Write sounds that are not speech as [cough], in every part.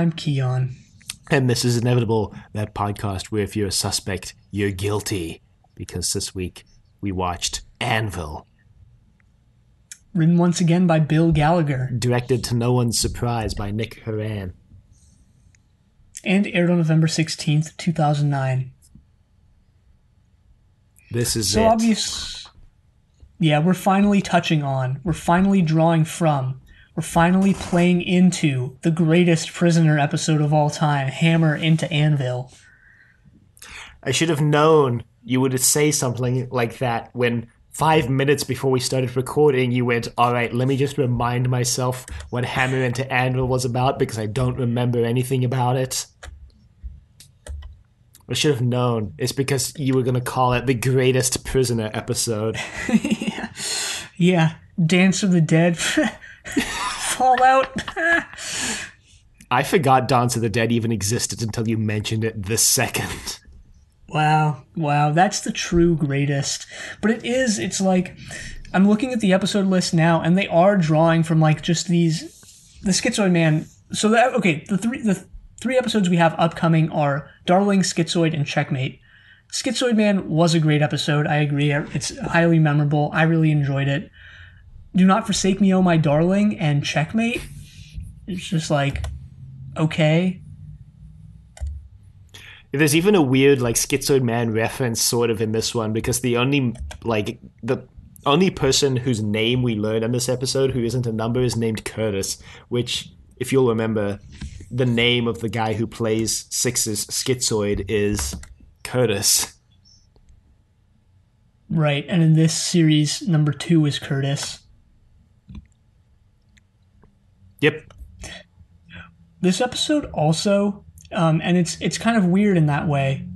I'm Keon. And this is Inevitable, that podcast where if you're a suspect, you're guilty. Because this week we watched Anvil, Written once again by Bill Gallagher directed to no one's surprise by Nick Hurran. and aired on November 16th, 2009. This is So it. obvious. Yeah, we're finally touching on, we're finally drawing from, we're finally playing into the greatest prisoner episode of all time, Hammer into Anvil. I should have known you would say something like that when five minutes before we started recording you went, all right, let me just remind myself what Hammer into Anvil was about because I don't remember anything about it. I should have known. It's because you were going to call it the greatest prisoner episode. [laughs] Yeah, yeah. Dance of the Dead, [laughs] Fallout. [laughs] I forgot Dance of the Dead even existed until you mentioned it this second. Wow, wow, that's the true greatest. But it is, it's like, I'm looking at the episode list now, and they are drawing from like just these, the Schizoid Man. So that okay, the three the three episodes we have upcoming are Darling, Schizoid, and Checkmate. Schizoid Man was a great episode. I agree. It's highly memorable. I really enjoyed it. Do not forsake me, oh my darling, and Checkmate. It's just like, okay, There's even a weird like schizoid man reference sort of in this one because the only like the only person whose name we learn in this episode who isn't a number is named Curtis, which if you'll remember, the name of the guy who plays Six's schizoid is Curtis. right. And in this series, number two is Curtis. Yep. this episode also um, and it's it's kind of weird in that way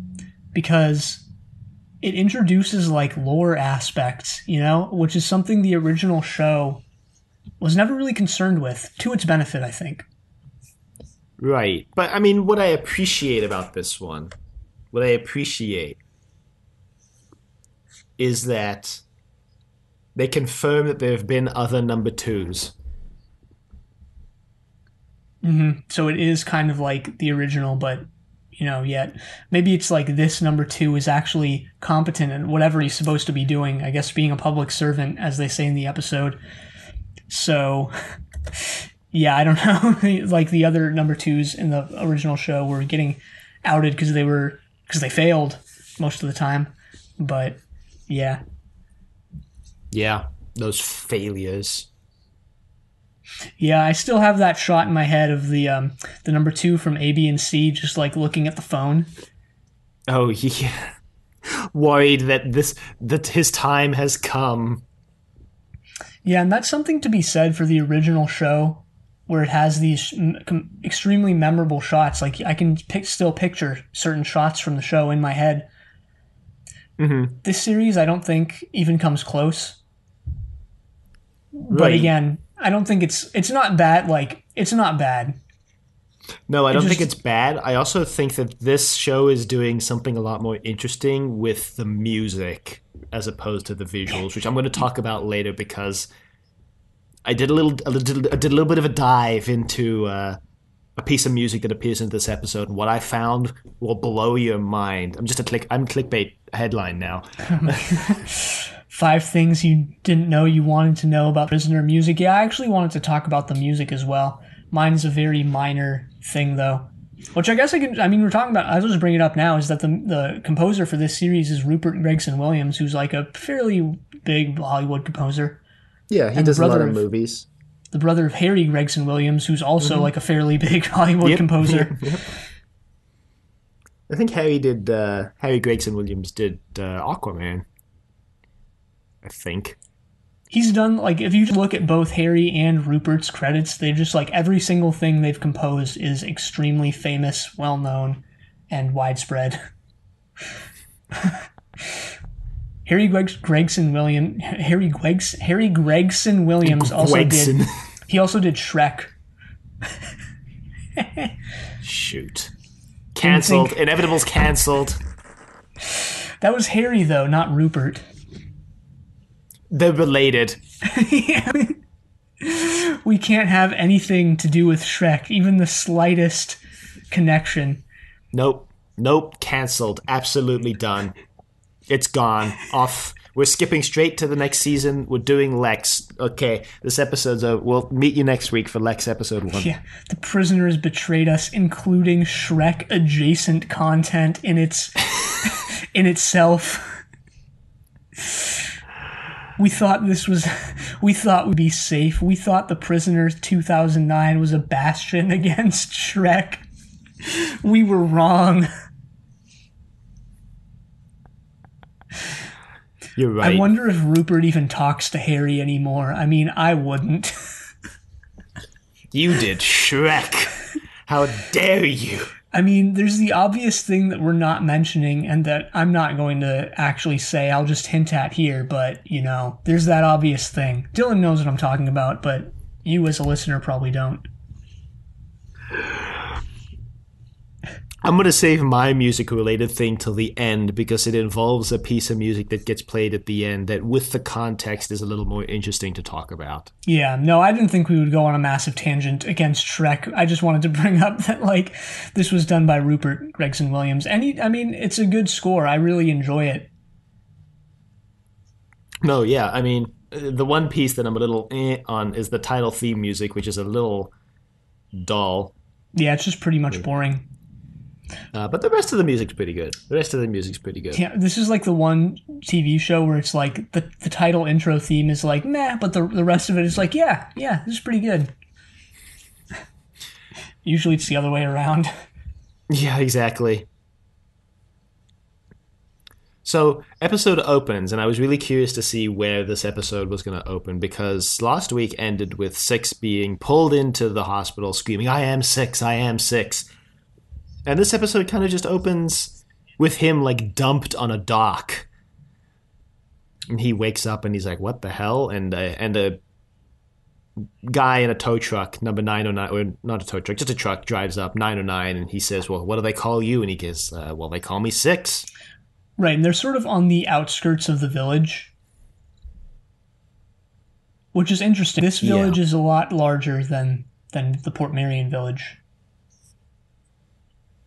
because it introduces like lore aspects you know which is something the original show was never really concerned with to its benefit i think Right. But I mean what I appreciate about this one, what I appreciate is that they confirm that there have been other number twos. Mm-hmm. so it is kind of like the original but you know yet maybe it's like this number two is actually competent in whatever he's supposed to be doing i guess being a public servant as they say in the episode. So [laughs] yeah i don't know. [laughs] Like the other number twos in the original show were getting outed because they were because they failed most of the time but yeah. Yeah, those failures. Yeah i still have that shot in my head of the um the number two from a b and c just like looking at the phone Oh, [laughs] yeah. Worried that this that his time has come. Yeah, and that's something to be said for the original show, where it has these extremely memorable shots. Like I can pic- still picture certain shots from the show in my head. Mm-hmm. This series, I don't think even comes close. Right. But again, I don't think it's it's not bad. Like it's not bad. No, I don't think just- it's bad. I also think that this show is doing something a lot more interesting with the music as opposed to the visuals, which I'm going to talk about later because I did a little, a little I did a little bit of a dive into uh, a piece of music that appears in this episode, and what I found will blow your mind. I'm just a click. I'm clickbait headline now. [laughs] [laughs] Five things you didn't know you wanted to know about prisoner music. Yeah, I actually wanted to talk about the music as well. Mine's a very minor thing though. Which I guess I can. I mean, we're talking about. I was just bringing it up now. Is that the the composer for this series is Rupert Gregson Williams, who's like a fairly big Hollywood composer. Yeah, he And does a lot of of- movies. The brother of Harry Gregson Williams, who's also like a fairly [laughs] big Hollywood Yep. composer. [laughs] Yep. I think Harry did. Uh, Harry Gregson Williams did uh, Aquaman. I think. He's done like if you look at both Harry and Rupert's credits, they just like every single thing they've composed is extremely famous, well known, and widespread. [laughs] Harry Greg- Gregson William Harry Gregs Harry Gregson Williams also Gregson. did [laughs] he also did Shrek. Shoot. Cancelled. think- Inevitable's cancelled. That was Harry though, not Rupert. They're related. [laughs] we can't have anything to do with Shrek, even the slightest connection. Nope. Nope. Cancelled. Absolutely done. It's gone. Off. We're skipping straight to the next season. We're doing Lexx. Okay, this episode's over. We'll meet you next week for Lexx episode one. Yeah, the prisoners betrayed us, including Shrek adjacent content in its [laughs] in itself. [laughs] We thought this was [laughs] we thought we'd be safe. We thought the prisoners 2009 was a bastion [laughs] against Shrek. We were wrong. You're right. I wonder if Rupert even talks to Harry anymore. I mean, I wouldn't. [laughs] you did Shrek. How dare you? I mean, there's the obvious thing that we're not mentioning and that I'm not going to actually say. I'll just hint at here, but, you know, there's that obvious thing. Dylan knows what I'm talking about, but you as a listener probably don't. I'm going to save my music related thing till the end because it involves a piece of music that gets played at the end that, with the context, is a little more interesting to talk about. Yeah, no, I didn't think we would go on a massive tangent against Shrek. I just wanted to bring up that, like, this was done by Rupert Gregson Williams. And, he, I mean, it's a good score. I really enjoy it. No, yeah, I mean, the one piece that I'm a little eh on is the title theme music, which is a little dull. Yeah, it's just pretty much boring. Uh, but the rest of the music's pretty good. The rest of the music's pretty good. Yeah, this is like the one TV show where it's like the, the title intro theme is like meh, but the the rest of it is like yeah, yeah, this is pretty good. [laughs] Usually it's the other way around. [laughs] Yeah, exactly. So, episode opens, and I was really curious to see where this episode was going to open because last week ended with Six being pulled into the hospital screaming, I am Six, I am Six. And this episode kind of just opens with him like dumped on a dock. And he wakes up and he's like, "What the hell?" And uh, and a guy in a tow truck, number nine oh nine, or not a tow truck, just a truck, drives up nine oh nine, and he says, "Well, what do they call you?" And he goes, uh, "Well, they call me Six. Right, and they're sort of on the outskirts of the village, which is interesting. This village Yeah. is a lot larger than than the Portmeirion village.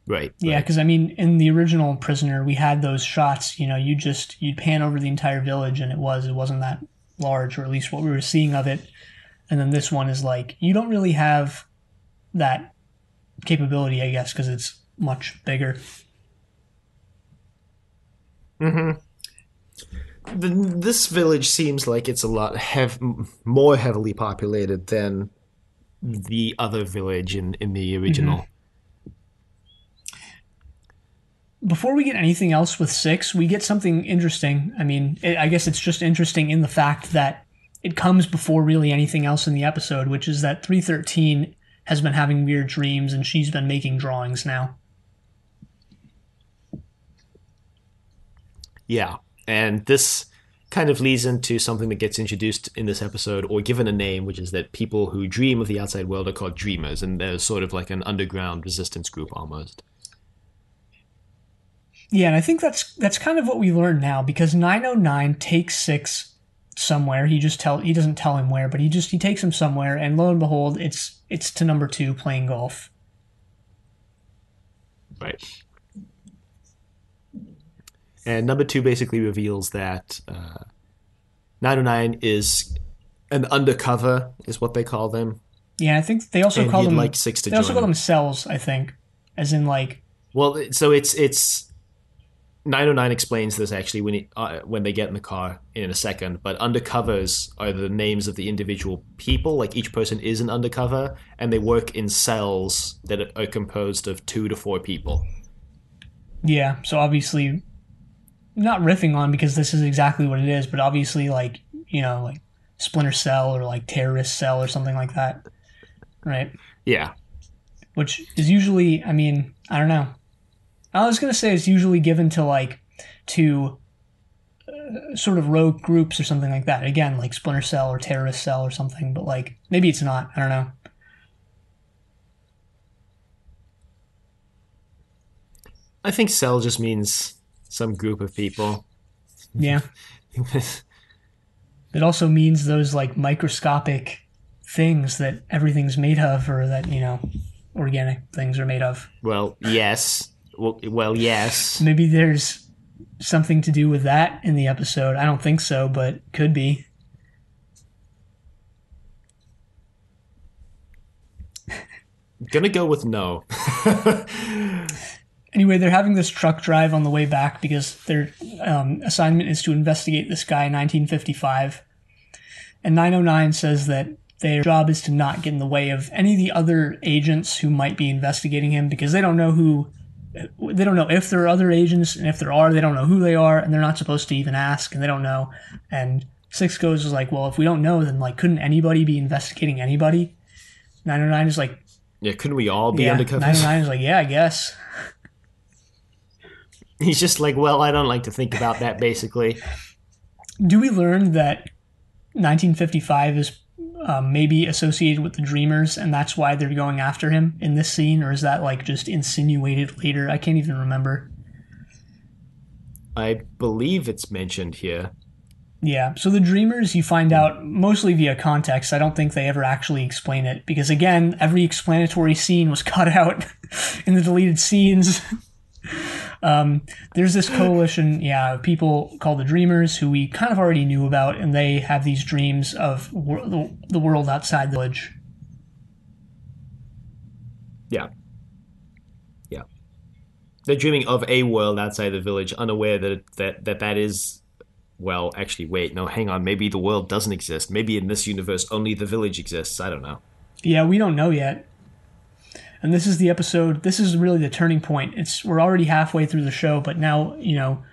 Right. Yeah, right. because I mean, in the original Prisoner, we had those shots. You know, you just you'd pan over the entire village, and it was it wasn't that large, or at least what we were seeing of it. And then this one is like you don't really have that capability, I guess, because it's much bigger. Mm-hmm. The, this village seems like it's a lot hev- more heavily populated than the other village in, in the original. Mm-hmm. Before we get anything else with six, we get something interesting. I mean, it, I guess it's just interesting in the fact that it comes before really anything else in the episode, which is that 313 has been having weird dreams and she's been making drawings now. Yeah, and this kind of leads into something that gets introduced in this episode or given a name, which is that people who dream of the outside world are called dreamers, and they're sort of like an underground resistance group almost. Yeah, and I think that's that's kind of what we learn now because 909 takes six somewhere. He just tell he doesn't tell him where, but he just he takes him somewhere, and lo and behold, it's it's to number two playing golf. Right. And number two basically reveals that uh, 909 is an undercover, is what they call them. Yeah, I think they also And call them like Six to they also call them cells. I think, as in like Well, so it's it's 909 explains this actually when he, uh, when they get in the car in a second. But undercovers are the names of the individual people. Like each person is an undercover, and they work in cells that are composed of two to four people. yeah. So obviously, not riffing on because this is exactly what it is, but obviously like you know like Splinter Cell or like Terrorist Cell or something like that, right? Yeah, which is usually i mean i don't know i was going to say it's usually given to like to uh, sort of rogue groups or something like that again like splinter cell or terrorist cell or something but like maybe it's not i don't know I think cell just means some group of people. yeah [laughs] it also means those like microscopic things that everything's made of, or that you know, organic things are made of. Well, yes. Well, well, yes. Maybe there's something to do with that in the episode. I don't think so, but could be. Gonna go with no. [laughs] Anyway, they're having this truck drive on the way back because their um, assignment is to investigate this guy in 1955. And 909 says that their job is to not get in the way of any of the other agents who might be investigating him because they don't know who they don't know if there are other agents and if there are they don't know who they are and they're not supposed to even ask and they don't know and six goes is like well if we don't know then like couldn't anybody be investigating anybody 909 is like Yeah, couldn't we all be yeah undercover? 909 is like yeah i guess [laughs] He's just like, well, I don't like to think about that. Basically, do we learn that 1955 is um, maybe associated with the dreamers and that's why they're going after him in this scene or is that like just insinuated later i can't even remember I believe it's mentioned here. Yeah, so the Dreamers, you find out mostly via context. I don't think they ever actually explain it because, again, every explanatory scene was [laughs] cut out [laughs] in the deleted scenes. [laughs] um, there's this coalition, yeah, of people called the Dreamers who we kind of already knew about, and they have these dreams of wor- the, the world outside the village. Yeah. Yeah. They're dreaming of a world outside the village, unaware that that that, that is. Well, actually, wait, no, hang on. Maybe the world doesn't exist. Maybe in this universe, only the village exists. I don't know. Yeah, we don't know yet. And this is the episode. This is really the turning point. It's we're already halfway through the show, but now you know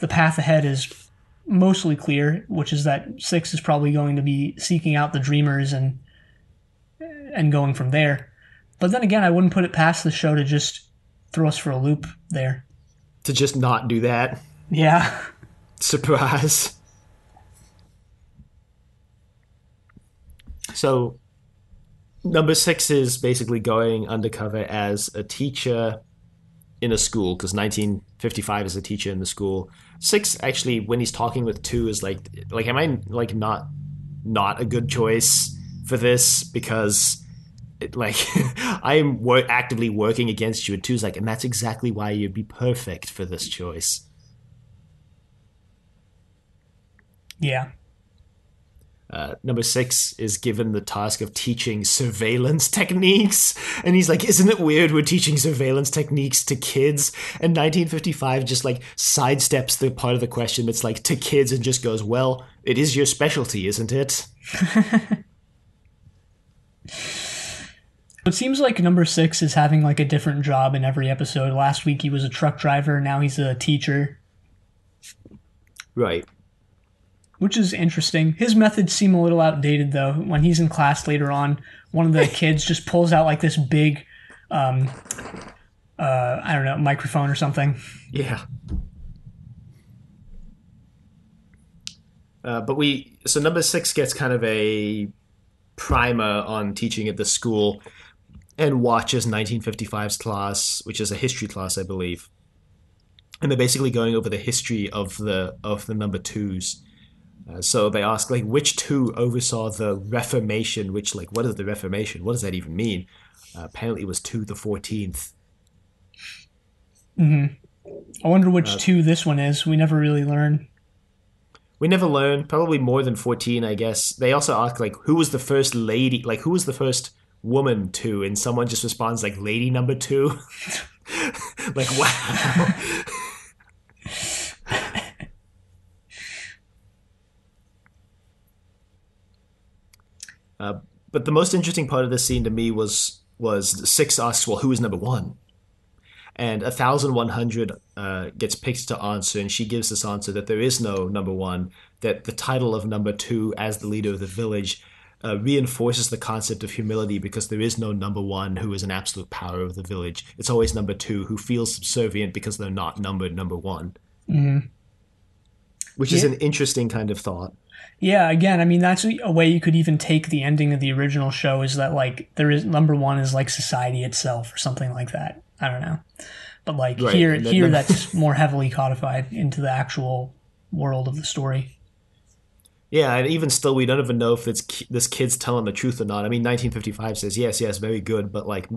the path ahead is mostly clear, which is that six is probably going to be seeking out the dreamers and and going from there. But then again, I wouldn't put it past the show to just throw us for a loop there. To just not do that. Yeah, [laughs] Surprise. So, number six is basically going undercover as a teacher in a school because 1955 is a teacher in the school. Six actually, when he's talking with two, is like, like, am I like not not a good choice for this because. It, like [laughs] I am wor- actively working against you, and two's like, and that's exactly why you'd be perfect for this choice. yeah. Uh, number six is given the task of teaching surveillance [laughs] techniques. And he's like, Isn't it weird we're teaching surveillance techniques to kids? And 1955 just like sidesteps the part of the question that's like to kids and just goes, Well, it is your specialty, isn't it? [laughs] It seems like number six is having like a different job in every episode. Last week he was a truck driver, now he's a teacher. Right. Which is interesting. His methods seem a little outdated though. When he's in class later on, one of the [laughs] kids just pulls out like this big, um, uh, I don't know, microphone or something. Yeah. Uh, but we so number six gets kind of a primer on teaching at the school and watches 1955's class, which is a history class, I believe. And they're basically going over the history of the of the number twos. Uh, so they ask like which two oversaw the Reformation, which like what is the Reformation? What does that even mean? Uh, apparently it was two the fourteenth. hmm I wonder which two this one is. We never really learn. We never learn. Probably more than fourteen, I guess. They also ask like who was the first lady, like who was the first woman to, and someone just responds like lady number two. [laughs] like wow. Uh, but the most interesting part of this scene to me was was six asks, well, who is number one? and 1100 uh, gets picked to answer and she gives this answer that there is no number one that the title of number two as the leader of the village uh, reinforces the concept of humility because there is no number one who is an absolute power of the village it's always number two who feels subservient because they're not numbered number one mm-hmm. which is an interesting kind of thought Yeah, again, I mean that's a way you could even take the ending of the original show is that like there is number one is like society itself or something like that. I don't know, but like Right, here, then- here that's [laughs] more heavily codified into the actual world of the story. Yeah, and even still, we don't even know if it's this kid's telling the truth or not. I mean, 1955 says yes, yes, very good, but like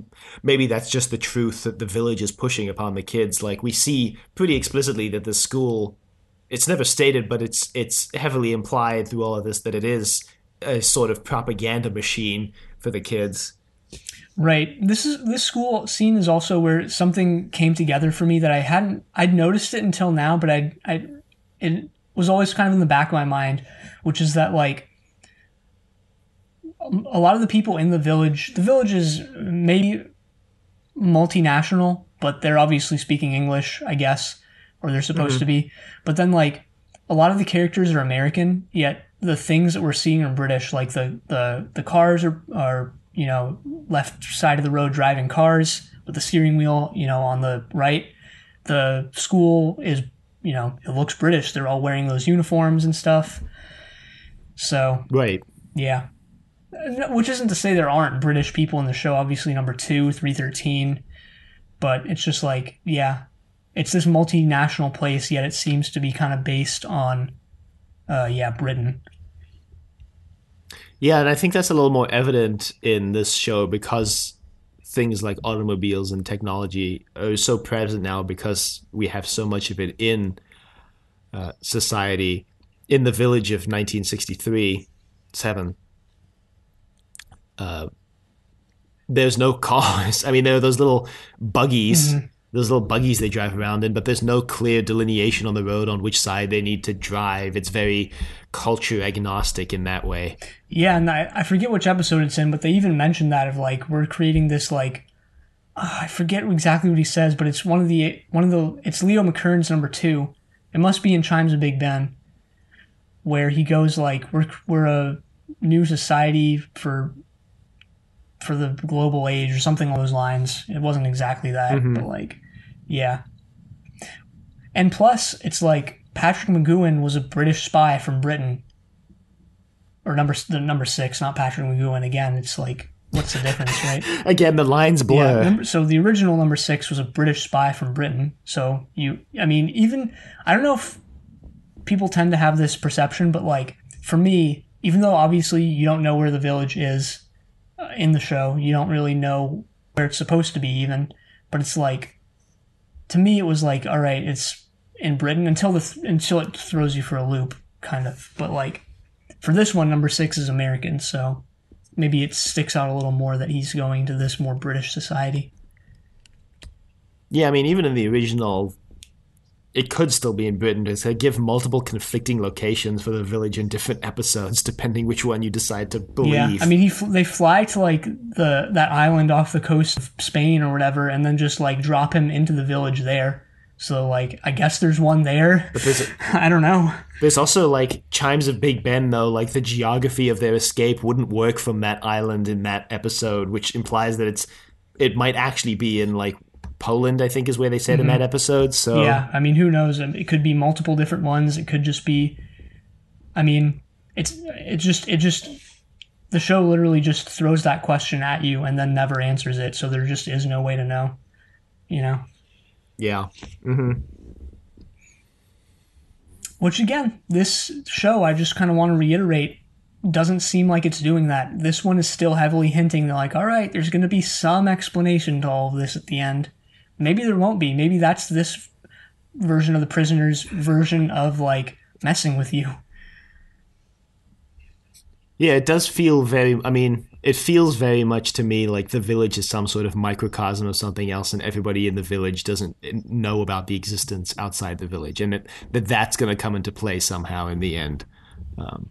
maybe that's just the truth that the village is pushing upon the kids. Like we see pretty explicitly that the school, it's never stated, but it's it's heavily implied through all of this that it is a sort of propaganda machine for the kids. Right. This is this school scene is also where something came together for me that I hadn't I'd noticed it until now, but I I it was always kind of in the back of my mind which is that like um, a lot of the people in the village, the village is maybe multinational, but they're obviously speaking English, I guess, or they're supposed mm-hmm. to be. But then like a lot of the characters are American, yet the things that we're seeing are British. Like the the the cars are are you know left side of the road driving cars with the steering wheel you know on the right. The school is you know it looks British. They're all wearing those uniforms and stuff. So right, yeah. Which isn't to say there aren't British people in the show. Obviously, number two, three thirteen, but it's just like yeah, it's this multinational place. Yet it seems to be kind of based on, uh, yeah, Britain. Yeah, and I think that's a little more evident in this show because things like automobiles and technology are so present now because we have so much of it in uh, society in the village of 1963 7 uh, there's no [laughs] cars i mean there are those little buggies mm-hmm. Those little buggies they drive around in but there's no clear delineation on the road on which side they need to drive it's very culture agnostic in that way yeah and i, I forget which episode it's in but they even mentioned that of like we're creating this like uh, i forget exactly what he says but it's one of the one of the it's leo mckern's number two it must be in chimes of big ben where he goes like we're we're a new society for for the global age or something along those lines. It wasn't exactly that, mm-hmm. but like yeah. And plus, it's like Patrick McGoohan was a British spy from Britain, or number the number six, not Patrick McGoohan. Again, it's like what's the difference, right? [laughs] Again, the lines blur. Yeah, so the original number six was a British spy from Britain. So you, I mean, even I don't know if people tend to have this perception, but like for me, even though obviously you don't know where the village is uh, in the show, you don't really know where it's supposed to be even, but it's like to me it was like all right, it's in Britain until the until it throws you for a loop kind of. But like for this one number 6 is American, so maybe it sticks out a little more that he's going to this more British society. Yeah, I mean, even in the original it could still be in Britain. They give multiple conflicting locations for the village in different episodes, depending which one you decide to believe. Yeah, I mean, he they fly to like the that island off the coast of Spain or whatever, and then just like drop him into the village there. So like, I guess there's one there. But there's, [laughs] I don't know. There's also like chimes of Big Ben though. Like the geography of their escape wouldn't work from that island in that episode, which implies that it's it might actually be in like Poland, I think, is where they said mm-hmm. in that episode. So yeah, I mean, who knows? It could be multiple different ones. It could just be. I mean, it's it just it just the show literally just throws that question at you and then never answers it. So there just is no way to know. You know. Yeah. Mm-hmm. Which again, this show, I just kind of want to reiterate, doesn't seem like it's doing that. This one is still heavily hinting that, like, all right, there's going to be some explanation to all of this at the end. Maybe there won't be. Maybe that's this version of the prisoner's version of like messing with you. Yeah, it does feel very. I mean, it feels very much to me like the village is some sort of microcosm of something else, and everybody in the village doesn't know about the existence outside the village, and that, that that's going to come into play somehow in the end. Um,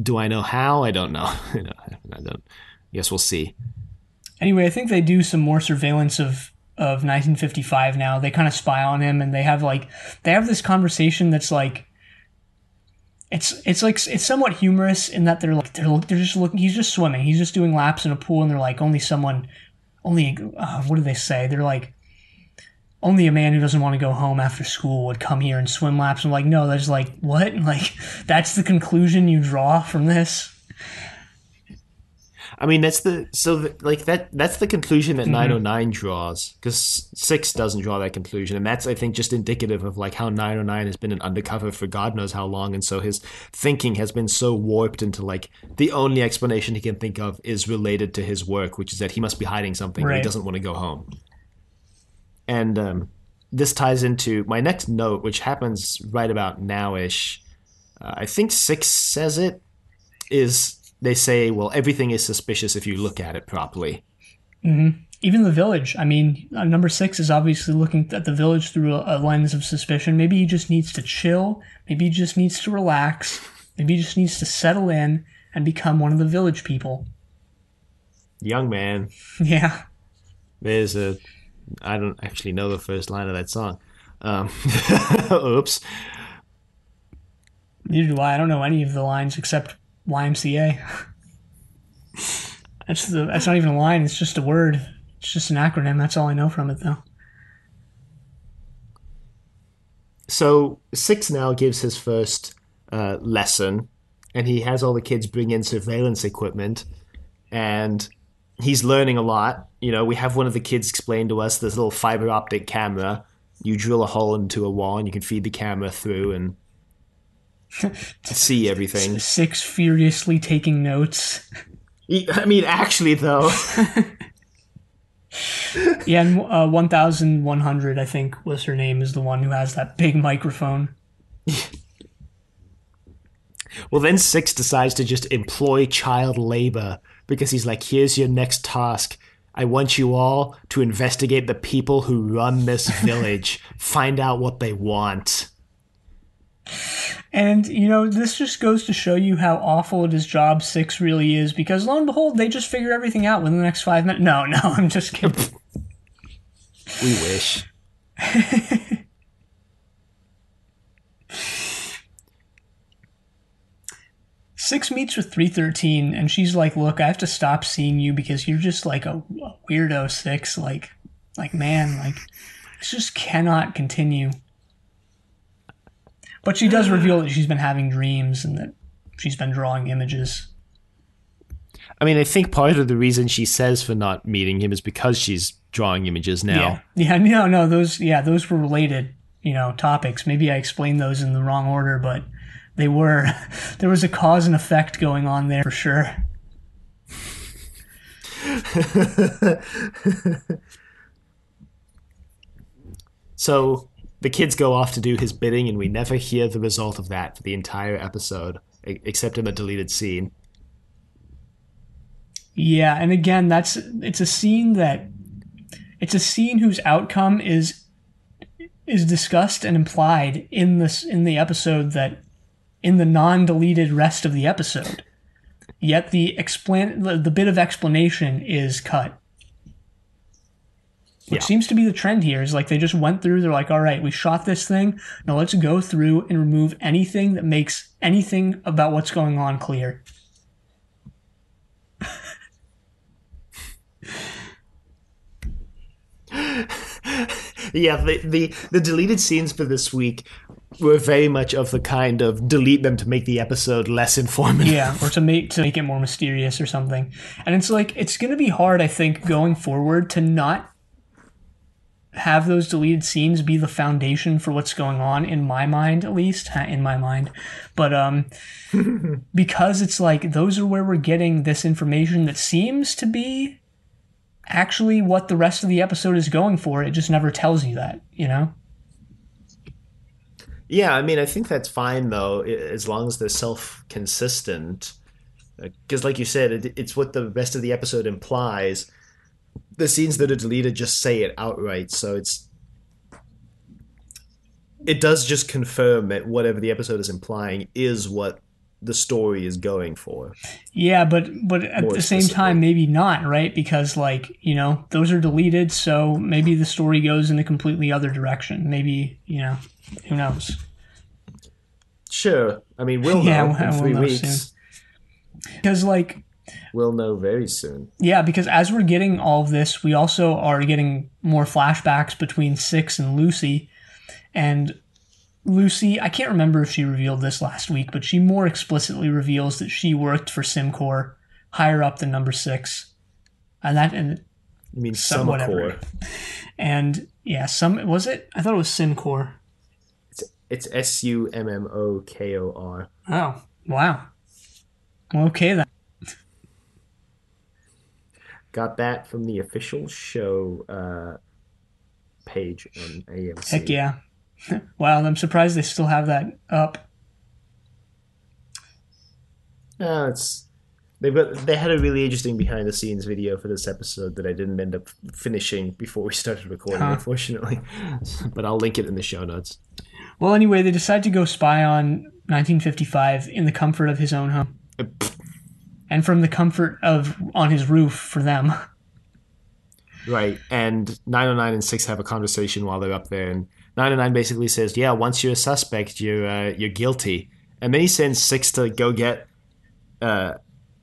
do I know how? I don't know. [laughs] I don't. I guess we'll see. Anyway, I think they do some more surveillance of of 1955 now. They kind of spy on him and they have like they have this conversation that's like it's it's like it's somewhat humorous in that they're like they're they're just looking he's just swimming. He's just doing laps in a pool and they're like only someone only uh, what do they say? They're like only a man who doesn't want to go home after school would come here and swim laps. I'm like, no, that's like what? [laughs] Like that's the conclusion you draw from this. I mean, that's the so the, like that that's the conclusion that 909 draws because six doesn't draw that conclusion, and that's I think just indicative of like how 909 has been an undercover for God knows how long, and so his thinking has been so warped into like the only explanation he can think of is related to his work, which is that he must be hiding something, or he doesn't want to go home. And um, this ties into my next note, which happens right about nowish. Uh, I think six says it is they say, well, everything is suspicious if you look at it properly. Even the village. I mean, uh, number six is obviously looking at the village through a, a lens of suspicion. Maybe he just needs to chill. Maybe he just needs to relax. Maybe he just needs to settle in and become one of the village people. Young man, [laughs] Yeah. there's a. I don't actually know the first line of that song. Um, [laughs] oops. Neither do I. I don't know any of the lines except YMCA. that's the. That's not even a line. It's just a word. It's just an acronym. That's all I know from it, though. So six now gives his first uh, lesson, and he has all the kids bring in surveillance equipment, and he's learning a lot. You know, we have one of the kids explain to us this little fiber optic camera. You drill a hole into a wall, and you can feed the camera through and [laughs] see everything. Six furiously taking notes. I mean, actually, though, [laughs] Yeah, and uh, 1100, I think, was her name, is the one who has that big microphone. [laughs] well, then Six decides to just employ child labor because he's like, here's your next task. I want you all to investigate the people who run this village, find out what they want. And, you know, this just goes to show you how awful at his job Six really is because lo and behold, they just figure everything out within the next five minutes. No, no, [laughs] I'm just kidding. We wish. Six meets with 313, and she's like, Look, I have to stop seeing you because you're just like a, a weirdo, Six. Like, like, man, like, this just cannot continue. But she does reveal that she's been having dreams and that she's been drawing images. I mean, I think part of the reason she says for not meeting him is because she's drawing images now. Yeah. Yeah, no, no, those yeah, those were related, you know, topics. Maybe I explained those in the wrong order, but they were [laughs] there was a cause and effect going on there for sure. [laughs] So the kids go off to do his bidding, and we never hear the result of that for the entire episode, except in the deleted scene. Yeah, and again, that's it's a scene that it's a scene whose outcome is is discussed and implied in this in the episode that in the non-deleted rest of the episode. Yet the explain the, the bit of explanation is cut. Which Yeah. seems to be the trend here is like they just went through, they're like, all right, we shot this thing. Now let's go through and remove anything that makes anything about what's going on clear. Yeah, the, the the deleted scenes for this week were very much of the kind of delete them to make the episode less informative. yeah or to make to make it more mysterious or something and it's like it's going to be hard i think going forward to not have those deleted scenes be the foundation for what's going on in my mind at least in my mind but um [laughs] because it's like those are where we're getting this information that seems to be actually what the rest of the episode is going for it just never tells you that you know Yeah, I mean, I think that's fine though, as long as they're self consistent. Because, like you said, it, it's what the rest of the episode implies. The scenes that are deleted just say it outright, so it's. It does just confirm that whatever the episode is implying is what the story is going for. Yeah, but but at More the same time, maybe not, right? Because like you know, those are deleted, so maybe the story goes in a completely other direction. Maybe you know, who knows? Sure. I mean, we'll [laughs] know Yeah, in we'll 3 know weeks. Because like We'll know very soon. yeah, because as we're getting all of this, we also are getting more flashbacks between Six and Lucy, and Lucy. I can't remember if she revealed this last week, but she more explicitly reveals that she worked for Simcor higher up than number six, and that and I mean, some whatever. and yeah, some was it? I thought it was Simcore. It's it's S U M M O K O R. Oh wow. Okay then. Got that from the official show uh, page on AMC. Heck yeah. [laughs] wow, I'm surprised they still have that up. Uh, it's they've got they had a really interesting behind the scenes video for this episode that I didn't end up finishing before we started recording, Huh. unfortunately. [laughs] but I'll link it in the show notes. Well, anyway, they decide to go spy on 1955 in the comfort of his own home. And from the comfort of on his roof for them. [laughs] Right, and 909 and 6 have a conversation while they're up there, and 909 basically says, "Yeah, once you're a suspect, you're uh, you're guilty." And then he sends 6 to go get uh,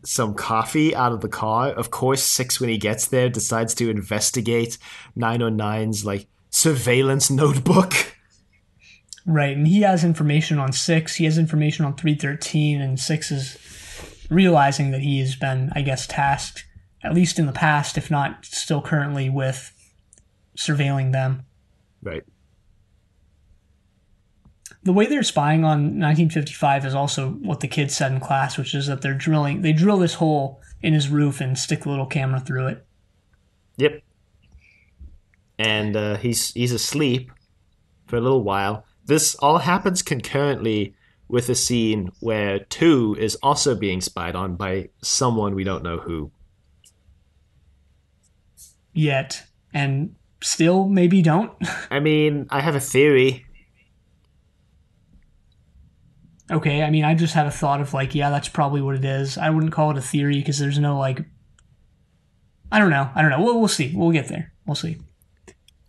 some coffee out of the car. Of course, 6 when he gets there decides to investigate 909's like surveillance notebook. Right, and he has information on six. He has information on three thirteen, and six is realizing that he has been, I guess, tasked at least in the past, if not still currently, with surveilling them. Right. The way they're spying on 1955 is also what the kids said in class, which is that they're drilling. They drill this hole in his roof and stick a little camera through it. Yep. And uh, he's he's asleep for a little while. This all happens concurrently with a scene where two is also being spied on by someone we don't know who. Yet, and still maybe don't. [laughs] I mean, I have a theory. Okay, I mean, I just had a thought of like, yeah, that's probably what it is. I wouldn't call it a theory because there's no like, I don't know, I don't know. We'll, we'll see. We'll get there. We'll see.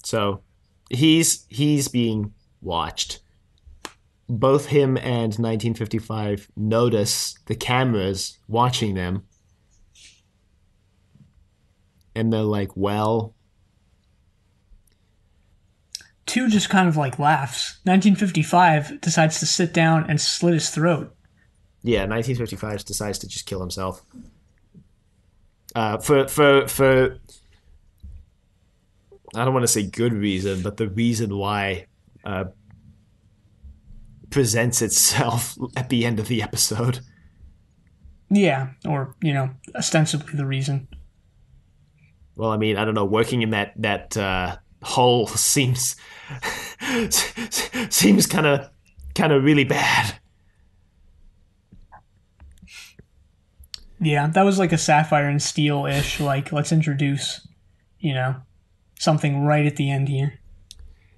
So he's he's being watched. Both him and 1955 notice the cameras watching them. And they're like, well, Two just kind of like laughs. 1955 decides to sit down and slit his throat. Yeah, 1955 decides to just kill himself. Uh, for for for I don't want to say good reason, but the reason why uh, presents itself at the end of the episode. Yeah, or you know, ostensibly the reason. Well, I mean, I don't know. Working in that that uh, hole [laughs] seems seems kind of kind of really bad. Yeah, that was like a sapphire and steel ish. Like, let's introduce, you know, something right at the end here.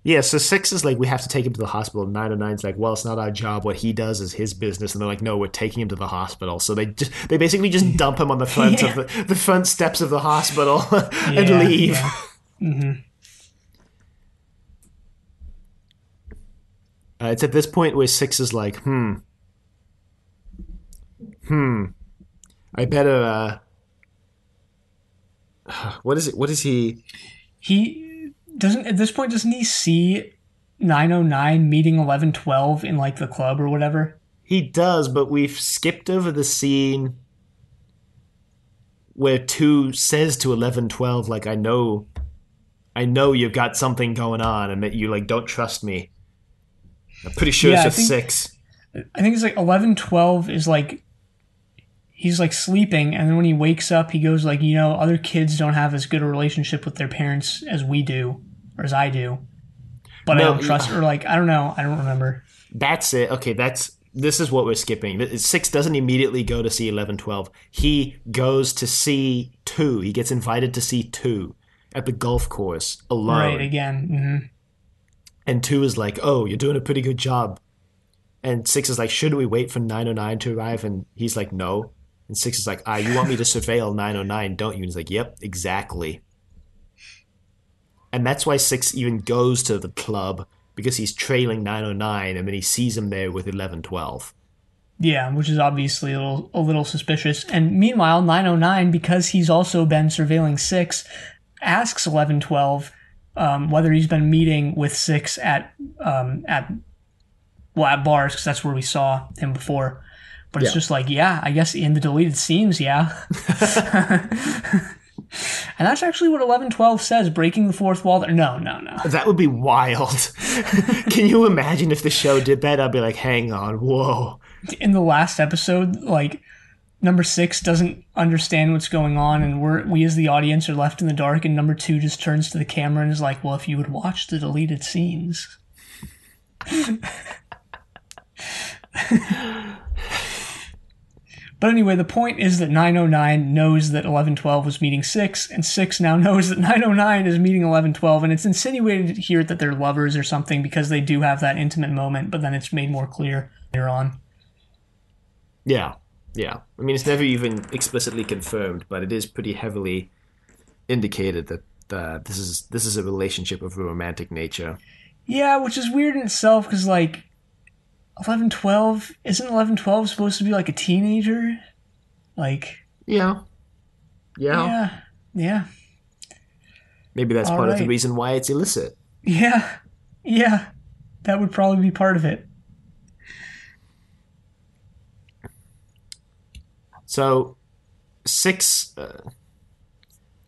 Yeah, so six is like we have to take him to the hospital. Nine and nine's like, well, it's not our job. What he does is his business. And they're like, no, we're taking him to the hospital. So they just they basically just [laughs] dump him on the front of the, the front steps of the hospital [laughs] and Yeah, leave. yeah. Uh, it's at this point where six is like, hmm, hmm, I better. uh [sighs] What is it? What is he? He doesn't at this point doesn't he see 909 meeting 1112 in like the club or whatever? He does, but we've skipped over the scene where two says to eleven twelve, like, I know I know you've got something going on and that you like don't trust me. I'm pretty sure Yeah, it's just think- six. I think it's like 1112 is like he's like sleeping and then when he wakes up he goes like, you know, other kids don't have as good a relationship with their parents as we do or as I do. But I don't trust or like I don't know, I don't remember. That's it. Okay, that's this is what we're skipping. Six doesn't immediately go to see eleven twelve. He goes to see two. He gets invited to see two at the golf course alone. Right again. hmm And two is like, "Oh, you're doing a pretty good job." And six is like, "Should we wait for nine oh nine to arrive?" And he's like, "No." And six is like, "Ah, you want me to surveil nine oh nine, don't you?" And he's like, "Yep, exactly." And that's why six even goes to the club because he's trailing nine oh nine, and then he sees him there with eleven twelve. Yeah, which is obviously a little a little suspicious. And meanwhile, 909, because he's also been surveilling six, asks 1112 um, whether he's been meeting with six at um, at well at bars because that's where we saw him before. But it's Yeah. just like, yeah, I guess in the deleted scenes, yeah. [laughs] and that's actually what 1112 says, breaking the fourth wall. No, no, no. That would be wild. [laughs] Can you imagine if the show did that? I'd be like, hang on, whoa. in the last episode, like number six doesn't understand what's going on, and we're we as the audience are left in the dark. And number two just turns to the camera and is like, "Well, if you would watch the deleted scenes." [laughs] But anyway, the point is that 909 knows that 1112 was meeting 6, and 6 now [laughs] knows that 909 is meeting 1112, and it's insinuated here that they're lovers or something because they do have that intimate moment, but then it's made more clear later on. Yeah, yeah. I mean, it's never even explicitly confirmed, but it is pretty heavily indicated that uh, this is this is a relationship of a romantic nature. Yeah, which is weird in itself because, like, 11 12, isn't 11 12 supposed to be like a teenager? Like, Yeah, yeah. yeah, yeah, Maybe that's All part of the reason why it's illicit. yeah, yeah. That would probably be part of it. So, six. Uh,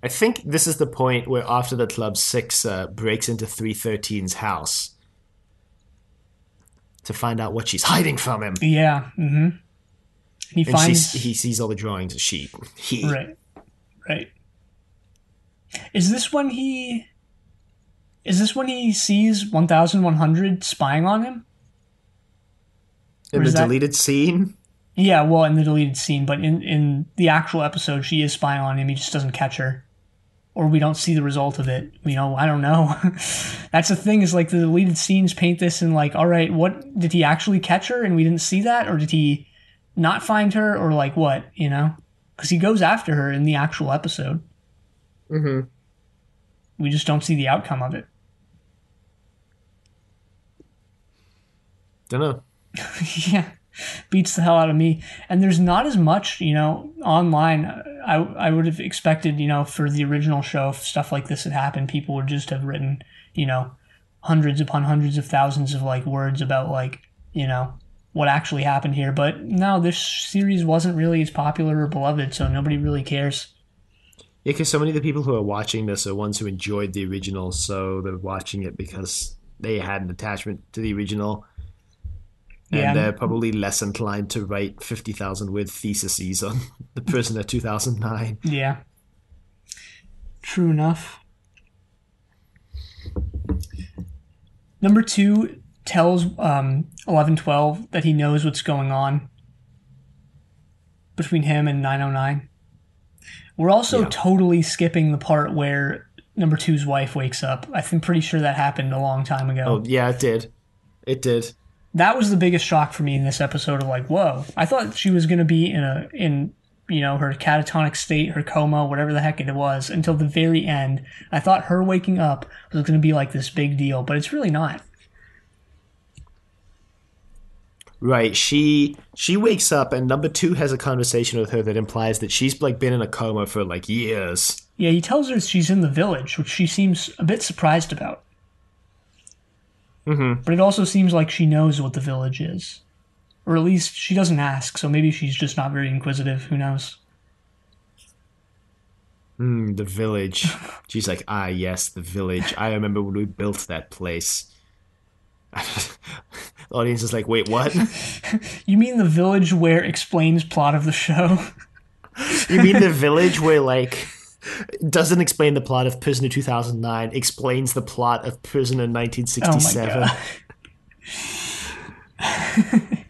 I think this is the point where after the club, six uh, breaks into 313's house to find out what she's hiding from him. Yeah, mm hmm. He And finds. he sees all the drawings. She, he, Right. Right. Is this when he Is this when he sees 1100 spying on him? in Or the that- deleted scene. Yeah, well, in the deleted scene, but in in the actual episode she is spying on him. He just doesn't catch her. Or we don't see the result of it. You know, I don't know. [laughs] That's the thing is like the deleted scenes paint this in like, all right, what did he actually catch her and we didn't see that or did he not find her or like what, you know? Cuz he goes after her in the actual episode. Mm-hmm. We just don't see the outcome of it. Don't know. [laughs] yeah beats the hell out of me. And there's not as much you know online. I i would have expected you know for the original show if stuff like this had happened people would just have written you know hundreds upon hundreds of thousands of like words about like you know what actually happened here. But no this series wasn't really as popular or beloved so nobody really cares. Yeah, because so many of the people who are watching this are ones who enjoyed the original, so they're watching it because they had an attachment to the original, and Yeah. they're probably less inclined to write fifty thousand word theses on the Prisoner two thousand nine. Yeah. True enough. Number two tells um, 1112 that he knows what's going on between him and 909. We're also Yeah. totally skipping the part where number two's wife wakes up. I'm pretty sure that happened a long time ago. Oh yeah, it did. It did. That was the biggest shock for me in this episode of like whoa i thought she was going to be in a in you know her catatonic state her coma whatever the heck it was until the very end i thought her waking up was going to be like this big deal but it's really not Right. She she wakes up and number two has a conversation with her that implies that she's like been in a coma for like years. yeah he tells her she's in the village which she seems a bit surprised about Mm-hmm. but it also seems like she knows what the village is or at least she doesn't ask so maybe she's just not very inquisitive who knows Mm, the village. [laughs] She's like, ah, yes, the village. I remember when we built that place. [laughs] the audience is like, wait, what? [laughs] you mean the village where explains plot of the show You mean the village where like doesn't explain the plot of Prisoner 2009, explains the plot of Prisoner oh 1967? god [laughs]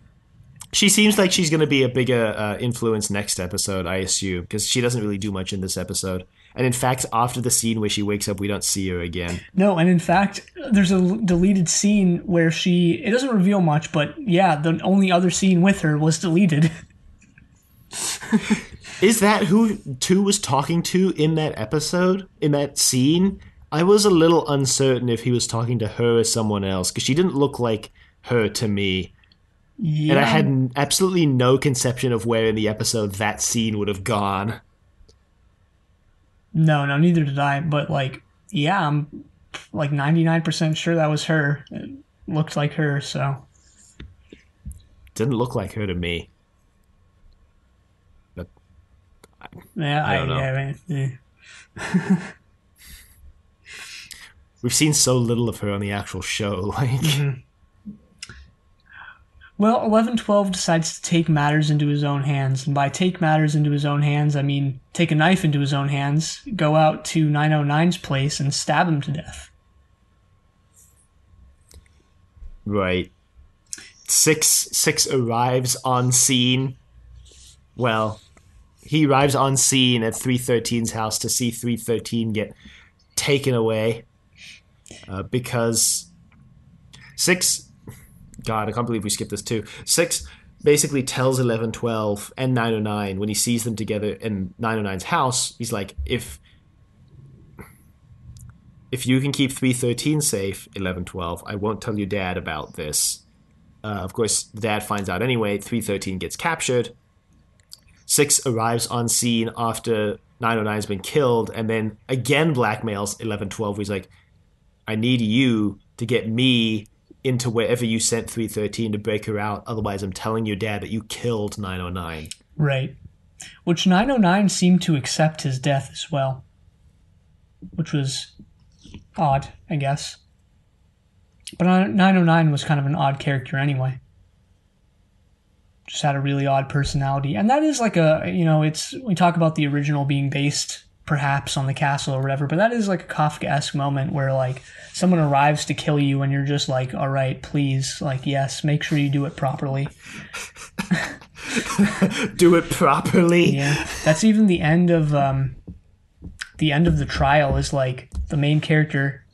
She seems like she's going to be a bigger uh, influence next episode, I assume, because she doesn't really do much in this episode. And in fact, after the scene where she wakes up, we don't see her again. No, and in fact, there's a deleted scene where she. It doesn't reveal much, but yeah, the only other scene with her was deleted. [laughs] Is that who two was talking to in that episode, in that scene? I was a little uncertain if he was talking to her or someone else, because she didn't look like her to me. Yeah, And I had absolutely no conception of where in the episode that scene would have gone. no, no, neither did I. But like, yeah, I'm like 99% sure that was her. It looked like her, so Didn't look like her to me. Yeah, I, don't know. yeah, yeah. [laughs] We've seen so little of her on the actual show. [laughs] Like, Mm-hmm. Well, 1112 decides to take matters into his own hands. And by take matters into his own hands, I mean take a knife into his own hands, go out to 909's place, and stab him to death. right. Six six arrives on scene. Well, he arrives on scene at 313's house to see 313 get taken away. Uh, because six God, I can't believe we skipped this too. Six basically tells 1112 and 909 when he sees them together in 909's house, he's like, if if you can keep 313 safe, 1112, I won't tell your dad about this. Uh, of course, dad finds out anyway. 313 gets captured. Six arrives on scene after 909 has been killed, and then again blackmails 1112. He's like, I need you to get me into wherever you sent 313 to break her out. Otherwise, I'm telling your dad that you killed 909. Right. Which 909 seemed to accept his death as well. Which was odd, I guess. But 909 was kind of an odd character anyway. Just had a really odd personality. And that is like a, you know, it's, we talk about the original being based perhaps on the castle or whatever, but that is like a Kafka esque moment where like someone arrives to kill you and you're just like, all right, please, like, yes, make sure you do it properly. [laughs] Do it properly. Yeah, that's even the end of um, the end of the trial. Is like the main character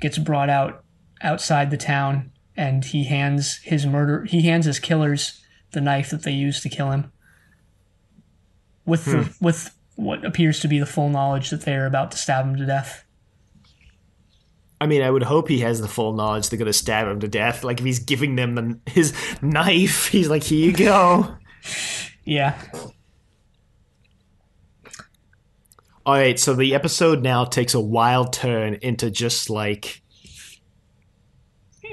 gets brought out outside the town, and he hands his murder. He hands his killers the knife that they used to kill him, with the hmm. with what appears to be the full knowledge that they are about to stab him to death. I mean, I would hope he has the full knowledge they're going to stab him to death. Like, if he's giving them the, his knife, [laughs] he's like, here you go. Yeah, All right, so the episode now takes a wild turn into just like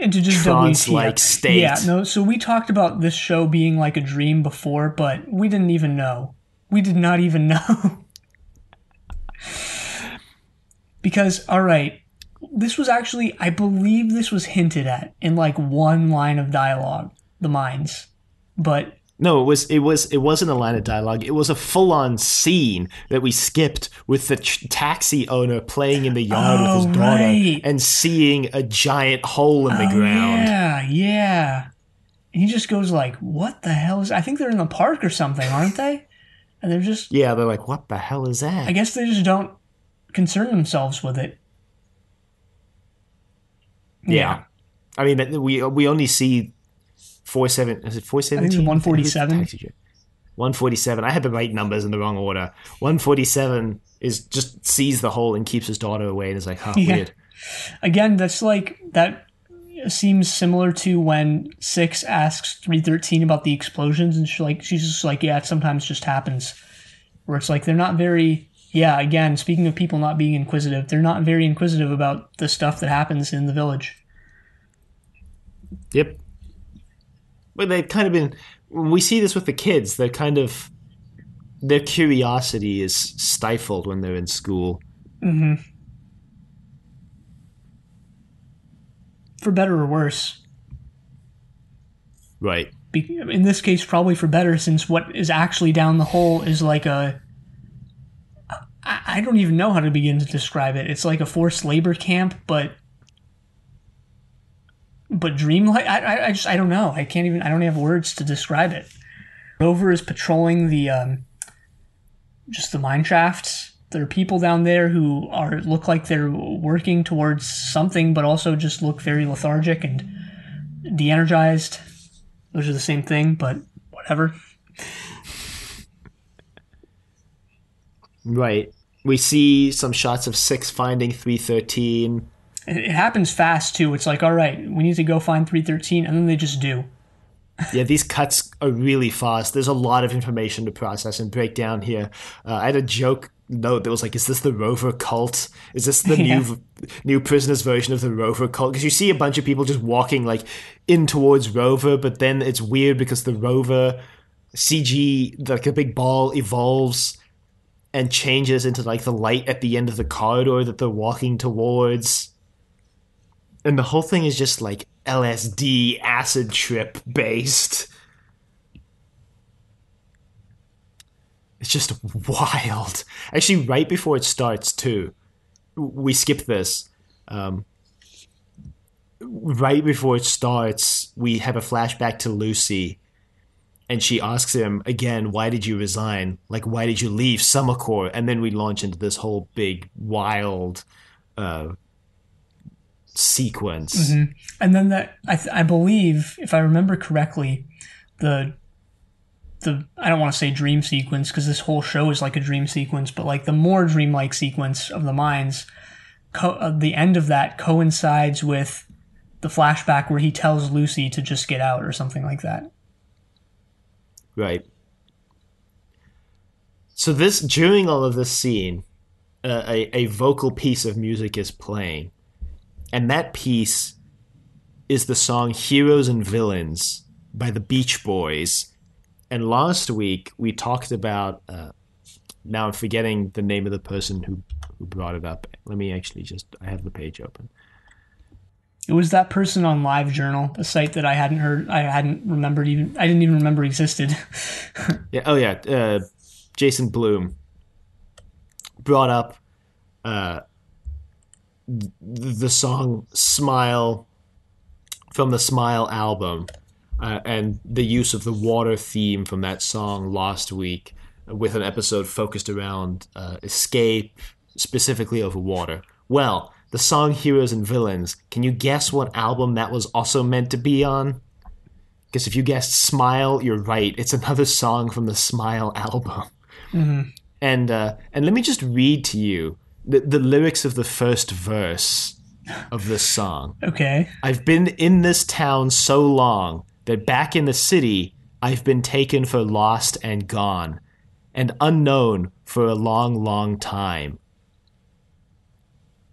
and to just Trance-like WTF. state. Yeah, no. So we talked about this show being like a dream before, but we didn't even know. We did not even [laughs] know. because, all right, this was actually, I believe this was hinted at in like one line of dialogue, the mines. But no, it was it was it wasn't a line of dialogue. It was a full on scene that we skipped with the ch- taxi owner playing in the yard Oh, with his oh, daughter right. and seeing a giant hole in the oh, ground. yeah, yeah. And he just goes like, "What the hell is?" I think they're in the park or something, aren't they? And they're just, Yeah, they're like, what the hell is that? I guess they just don't concern themselves with it. Yeah. I mean, we we only see four seven. Is it four seventeen? it's 147. One forty seven. I had the right numbers in the wrong order. One forty seven is just sees the hole and keeps his daughter away and is like, huh, [laughs] Yeah. weird. Again, that's like that seems similar to when Six asks three thirteen about the explosions, and she like she's just like, yeah, it sometimes just happens. Where it's like they're not very. Yeah, again, speaking of people not being inquisitive, they're not very inquisitive about the stuff that happens in the village. Yep. But they've kind of been. We see this with the kids, they're kind of. Their curiosity is stifled when they're in school. Mm-hmm. For better or worse. Right. Be- in this case, probably for better, since what is actually down the hole is like a. I I don't even know how to begin to describe it. It's like a forced labor camp, but. But dreamlike, I, I, just, I don't know. I can't even, I don't have words to describe it. Rover is patrolling the, um, just the mine shafts. There are people down there who are look like they're working towards something, but also just look very lethargic and de-energized. Those are the same thing, but whatever. Right. We see some shots of six finding three thirteen. It, happens fast too. It's like, all right, we need to go find 313, and then they just do. [laughs] Yeah, these cuts are really fast. There's a lot of information to process and break down here. Uh, I had a joke note that was like, "Is this the Rover cult? Is this the [laughs] Yeah. new new prisoners version of the Rover cult?" Because you see a bunch of people just walking like in towards Rover, but then it's weird because the Rover CG, like a big ball, evolves and changes into like the light at the end of the corridor that they're walking towards. And the whole thing is just like LSD acid trip based. It's just wild. Actually, right before it starts, too, we skip this. Um, right before it starts, we have a flashback to Lucy, and she asks him again, "Why did you resign? Like, why did you leave Summakor?" And then we launch into this whole big, wild uh, sequence. And then that I, th- I believe, if I remember correctly, the the I don't want to say dream sequence because this whole show is like a dream sequence, but like the more dreamlike sequence of the mines, co- uh, the end of that coincides with the flashback where he tells Lucy to just get out or something like that. Right. So this during all of this scene, uh, a a vocal piece of music is playing, and that piece is the song "Heroes and Villains" by the Beach Boys. And last week we talked about. Uh, now I'm forgetting the name of the person who who brought it up. Let me actually just. I have the page open. It was that person on LiveJournal, a site that I hadn't heard, I hadn't remembered even, I didn't even remember existed. [laughs] Yeah. Oh yeah. Uh, Jason Bloom brought up uh, the song "Smile" from the Smile album, uh, and the use of the water theme from that song last week, with an episode focused around uh, escape, specifically over water. Well, the song "Heroes and Villains." Can you guess what album that was also meant to be on? Because if you guessed "Smile," you're right. It's another song from the Smile [laughs] album. And uh, and let me just read to you the, the lyrics of the first verse of this song. okay. I've been in this town so long that back in the city I've been taken for lost and gone, and unknown for a long, long time.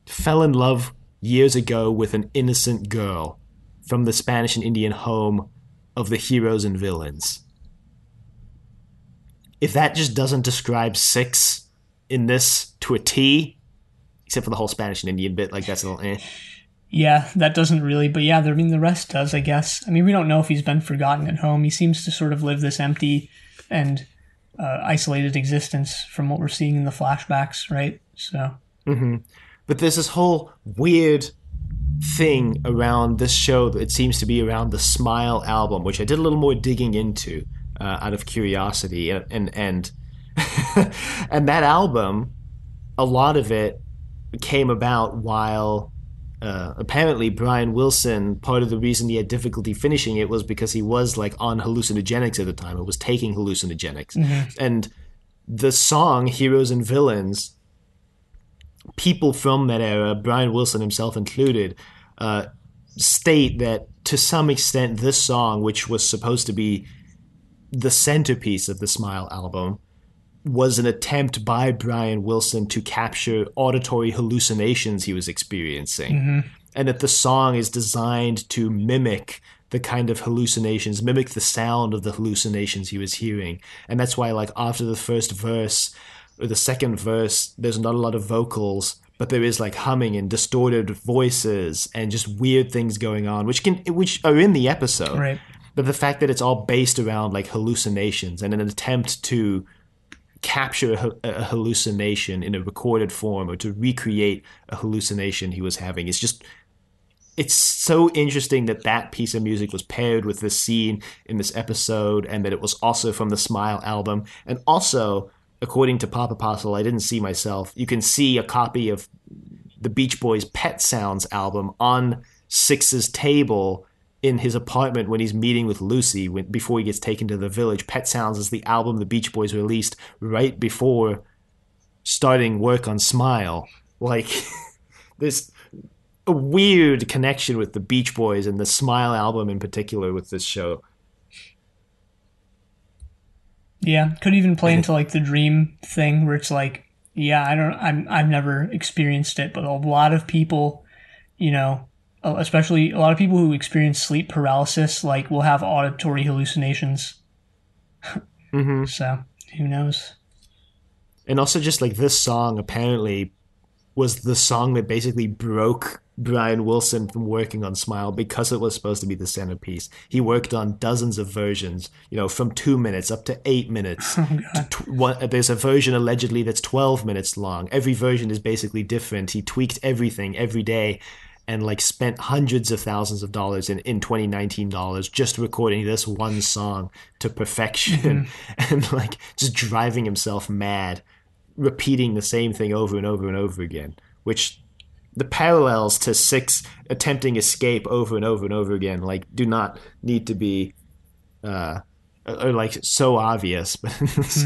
Fell in love years ago with an innocent girl from the Spanish and Indian home of the heroes and villains. If that just doesn't describe six in this to a T, except for the whole Spanish and Indian bit, like that's a little eh. Yeah, that doesn't really, but yeah, I mean, the rest does, I guess. I mean, we don't know if he's been forgotten at home. He seems to sort of live this empty and uh, isolated existence from what we're seeing in the flashbacks, right? So, Mm-hmm. But there's this whole weird thing around this show that it seems to be around the Smile album, which I did a little more digging into uh, out of curiosity, and and and, [laughs] and that album, a lot of it came about while. Uh, apparently, Brian Wilson. Part of the reason he had difficulty finishing it was because he was like on hallucinogenics at the time. It was taking hallucinogenics, and the song "Heroes and Villains" people from that era, Brian Wilson himself included, uh, state that to some extent this song, which was supposed to be the centerpiece of the Smile album, was an attempt by Brian Wilson to capture auditory hallucinations he was experiencing. Mm-hmm. And that the song is designed to mimic the kind of hallucinations, mimic the sound of the hallucinations he was hearing. And that's why, like, after the first verse, or the second verse, there's not a lot of vocals, but there is like humming and distorted voices and just weird things going on, which can which are in the episode. right. But the fact that it's all based around like hallucinations and an attempt to capture a, hallucination in a recorded form or to recreate a hallucination he was having. It's just it's so interesting that that piece of music was paired with this scene in this episode and that it was also from the smile album. And also according to pop apostle i didn't see myself you can see a copy of the beach boys pet sounds album on six's table in his apartment when he's meeting with lucy when, before he gets taken to the village. Pet sounds is the album the beach boys released right before starting work on smile. Like [laughs] this a weird connection with the Beach Boys and the Smile album in particular with this show. Yeah, could even play into like the dream thing where it's like, yeah, I don't, I'm, I've never experienced it, but a lot of people, you know, especially a lot of people who experience sleep paralysis, like will have auditory hallucinations. [laughs] Mm-hmm. So who knows? And also, just like this song apparently was the song that basically broke Brian Wilson from working on Smile because it was supposed to be the centerpiece. He worked on dozens of versions, you know, from two minutes up to eight minutes. [laughs] Oh, Tw- one, there's a version allegedly that's 12 minutes long. Every version is basically different. He tweaked everything every day and like spent hundreds of thousands of dollars in, in 2019 dollars just recording this one song to perfection [laughs] and like just driving himself mad repeating the same thing over and over and over again which the parallels to six attempting escape over and over and over again like do not need to be uh are like so obvious [laughs] but it's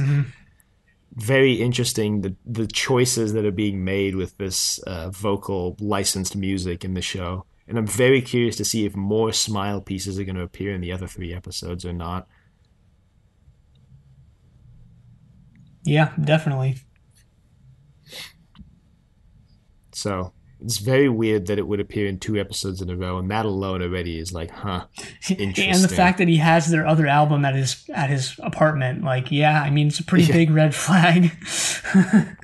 very interesting the the choices that are being made with this uh, vocal licensed music in the show and i'm very curious to see if more smile pieces are going to appear in the other three episodes or not Yeah, definitely. so it's very weird that it would appear in two episodes in a row and that alone already is like huh [laughs] and the fact that he has their other album at his at his apartment, like, yeah, I mean, it's a pretty Yeah. big red flag. [laughs]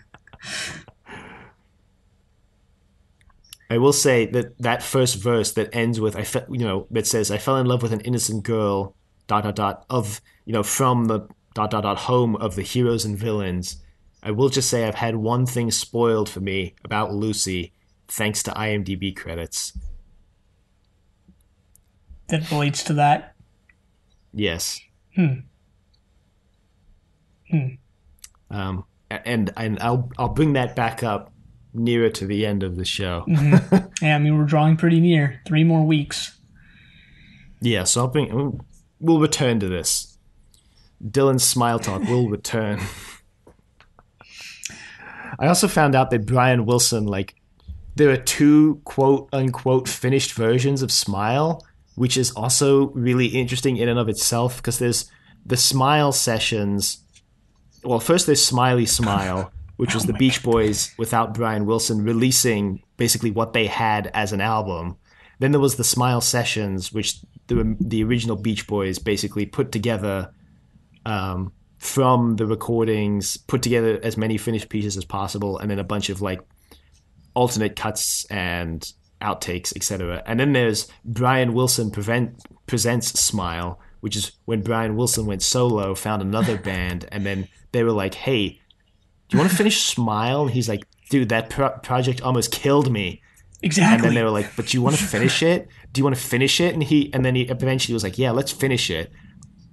I will say that that first verse that ends with I fe- you know that says I fell in love with an innocent girl dot dot dot of you know from the dot dot dot home of the heroes and villains. I will just say I've had one thing spoiled for me about Lucy thanks to IMDb credits. that relates to that. Yes. Hmm. Hmm. Um, and and I'll I'll bring that back up nearer to the end of the show. [laughs] Yeah, I mean, we're drawing pretty near. Three more weeks. Yeah, so I'll bring. We'll return to this. Dylan's smile talk will return. [laughs] I also found out that Brian Wilson, like, there are two quote unquote finished versions of Smile, which is also really interesting in and of itself because there's the Smile sessions. Well, first there's Smiley Smile, which was [laughs] the Beach Boys without Brian Wilson releasing basically what they had as an album. Then there was the Smile Sessions, which the the original Beach Boys basically put together um, from the recordings, put together as many finished pieces as possible, and then a bunch of like alternate cuts and outtakes, etc. And then there's Brian Wilson prevent, presents Smile, which is when Brian Wilson went solo, found another [laughs] band, and then they were like, "Hey, do you want to finish Smile?" And he's like, "Dude, that pro- project almost killed me." Exactly. And then they were like, "But do you want to finish it? Do you want to finish it?" And he and then he eventually was like, "Yeah, let's finish it."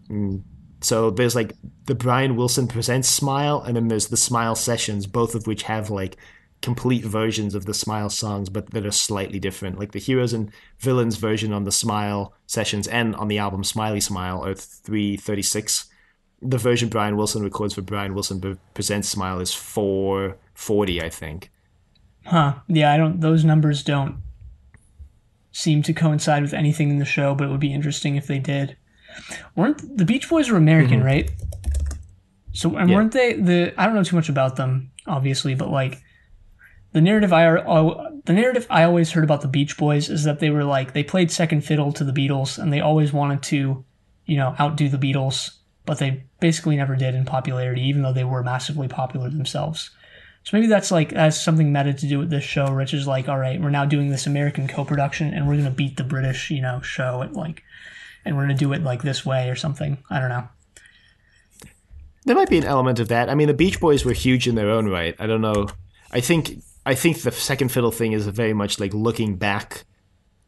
Mm. So there's like the Brian Wilson presents Smile, and then there's the Smile sessions, both of which have like complete versions of the Smile songs, but that are slightly different. Like the Heroes and Villains version on the Smile sessions and on the album Smiley Smile are 336. The version Brian Wilson records for Brian Wilson Pre- presents Smile is 440, I think. Huh. Yeah, I don't. Those numbers don't seem to coincide with anything in the show, but it would be interesting if they did. weren't the Beach Boys were American, mm-hmm. right? So and Yeah. weren't they the? I don't know too much about them, obviously, but like the narrative I the narrative I always heard about the Beach Boys is that they were like they played second fiddle to the Beatles and they always wanted to, you know, outdo the Beatles, but they basically never did in popularity, even though they were massively popular themselves. So maybe that's like has something meta to do with this show. Rich is like, all right, we're now doing this American co-production, and we're gonna beat the British, you know, show at like, and we're gonna do it like this way or something. I don't know. There might be an element of that. I mean, the Beach Boys were huge in their own right. I don't know. I think I think the second fiddle thing is very much like looking back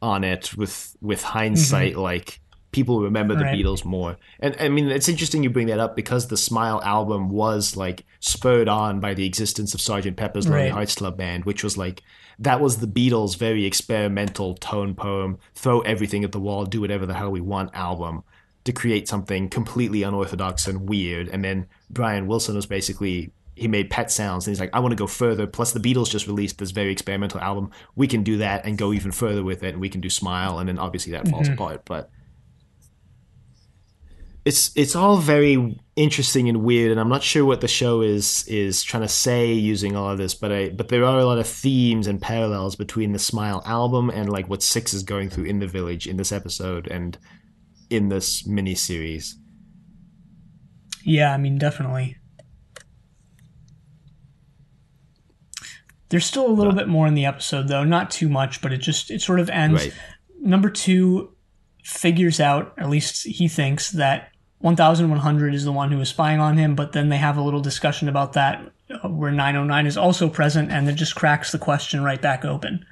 on it with with hindsight. Mm-hmm. Like people remember the Right. Beatles more. And I mean, it's interesting you bring that up because the Smile album was like spurred on by the existence of Sgt. Pepper's Lonely Right. Hearts Club Band, which was like that was the Beatles' very experimental tone poem, throw everything at the wall, do whatever the hell we want album to create something completely unorthodox and weird. And then Brian Wilson was basically he made Pet Sounds, and he's like, I want to go further. Plus, the Beatles just released this very experimental album. We can do that and go even further with it, and we can do Smile, and then obviously that falls mm-hmm. apart. But it's it's all very interesting and weird, and I'm not sure what the show is is trying to say using all of this, but I but there are a lot of themes and parallels between the Smile album and like what Six is going through in the village in this episode and in this mini series. Yeah, I mean, definitely. There's still a little bit more in the episode though, not too much, but it just it sort of ends. Right. Number two figures out, at least he thinks that 1100 is the one who is spying on him, but then they have a little discussion about that uh, where 909 is also present, and it just cracks the question right back open.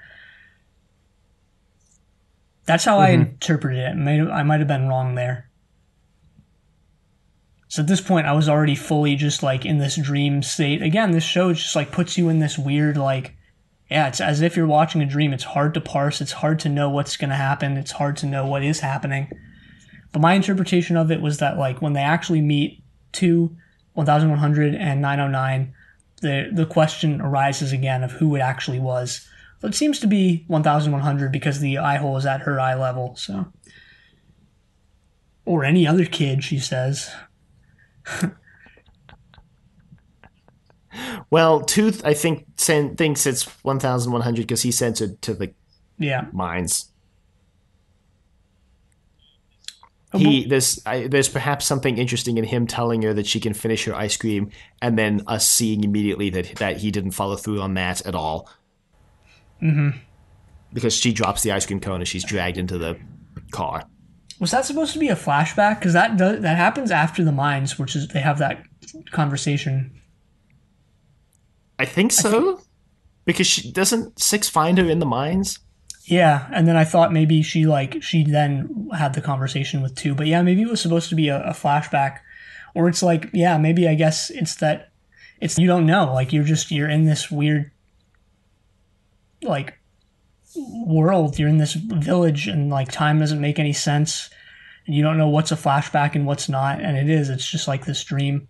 That's how I interpreted it. I might have been wrong there. So at this point, I was already fully just like in this dream state. Again, this show just like puts you in this weird like, yeah, it's as if you're watching a dream. It's hard to parse. It's hard to know what's going to happen. It's hard to know what is happening. But my interpretation of it was that like when they actually meet two 1100 and 909, the the question arises again of who it actually was. It seems to be 1100 because the eye hole is at her eye level. So, or any other kid, she says. [laughs] Well, Tooth, I think, sen- thinks it's 1,100 because he sends it to the Yeah. mines. He there's I, there's perhaps something interesting in him telling her that she can finish her ice cream, and then us seeing immediately that that he didn't follow through on that at all. Mm-hmm. Because she drops the ice cream cone and she's dragged into the car. Was that supposed to be a flashback? Because that does, that happens after the mines, which is they have that conversation. I think so. because she doesn't Six find her in the mines. Yeah, and then I thought maybe she like she then had the conversation with two, but yeah, maybe it was supposed to be a, a flashback, or it's like yeah, maybe I guess it's that it's you don't know, like you're just you're in this weird like world, you're in this village, and like time doesn't make any sense, and you don't know what's a flashback and what's not, and it is, it's just like this dream.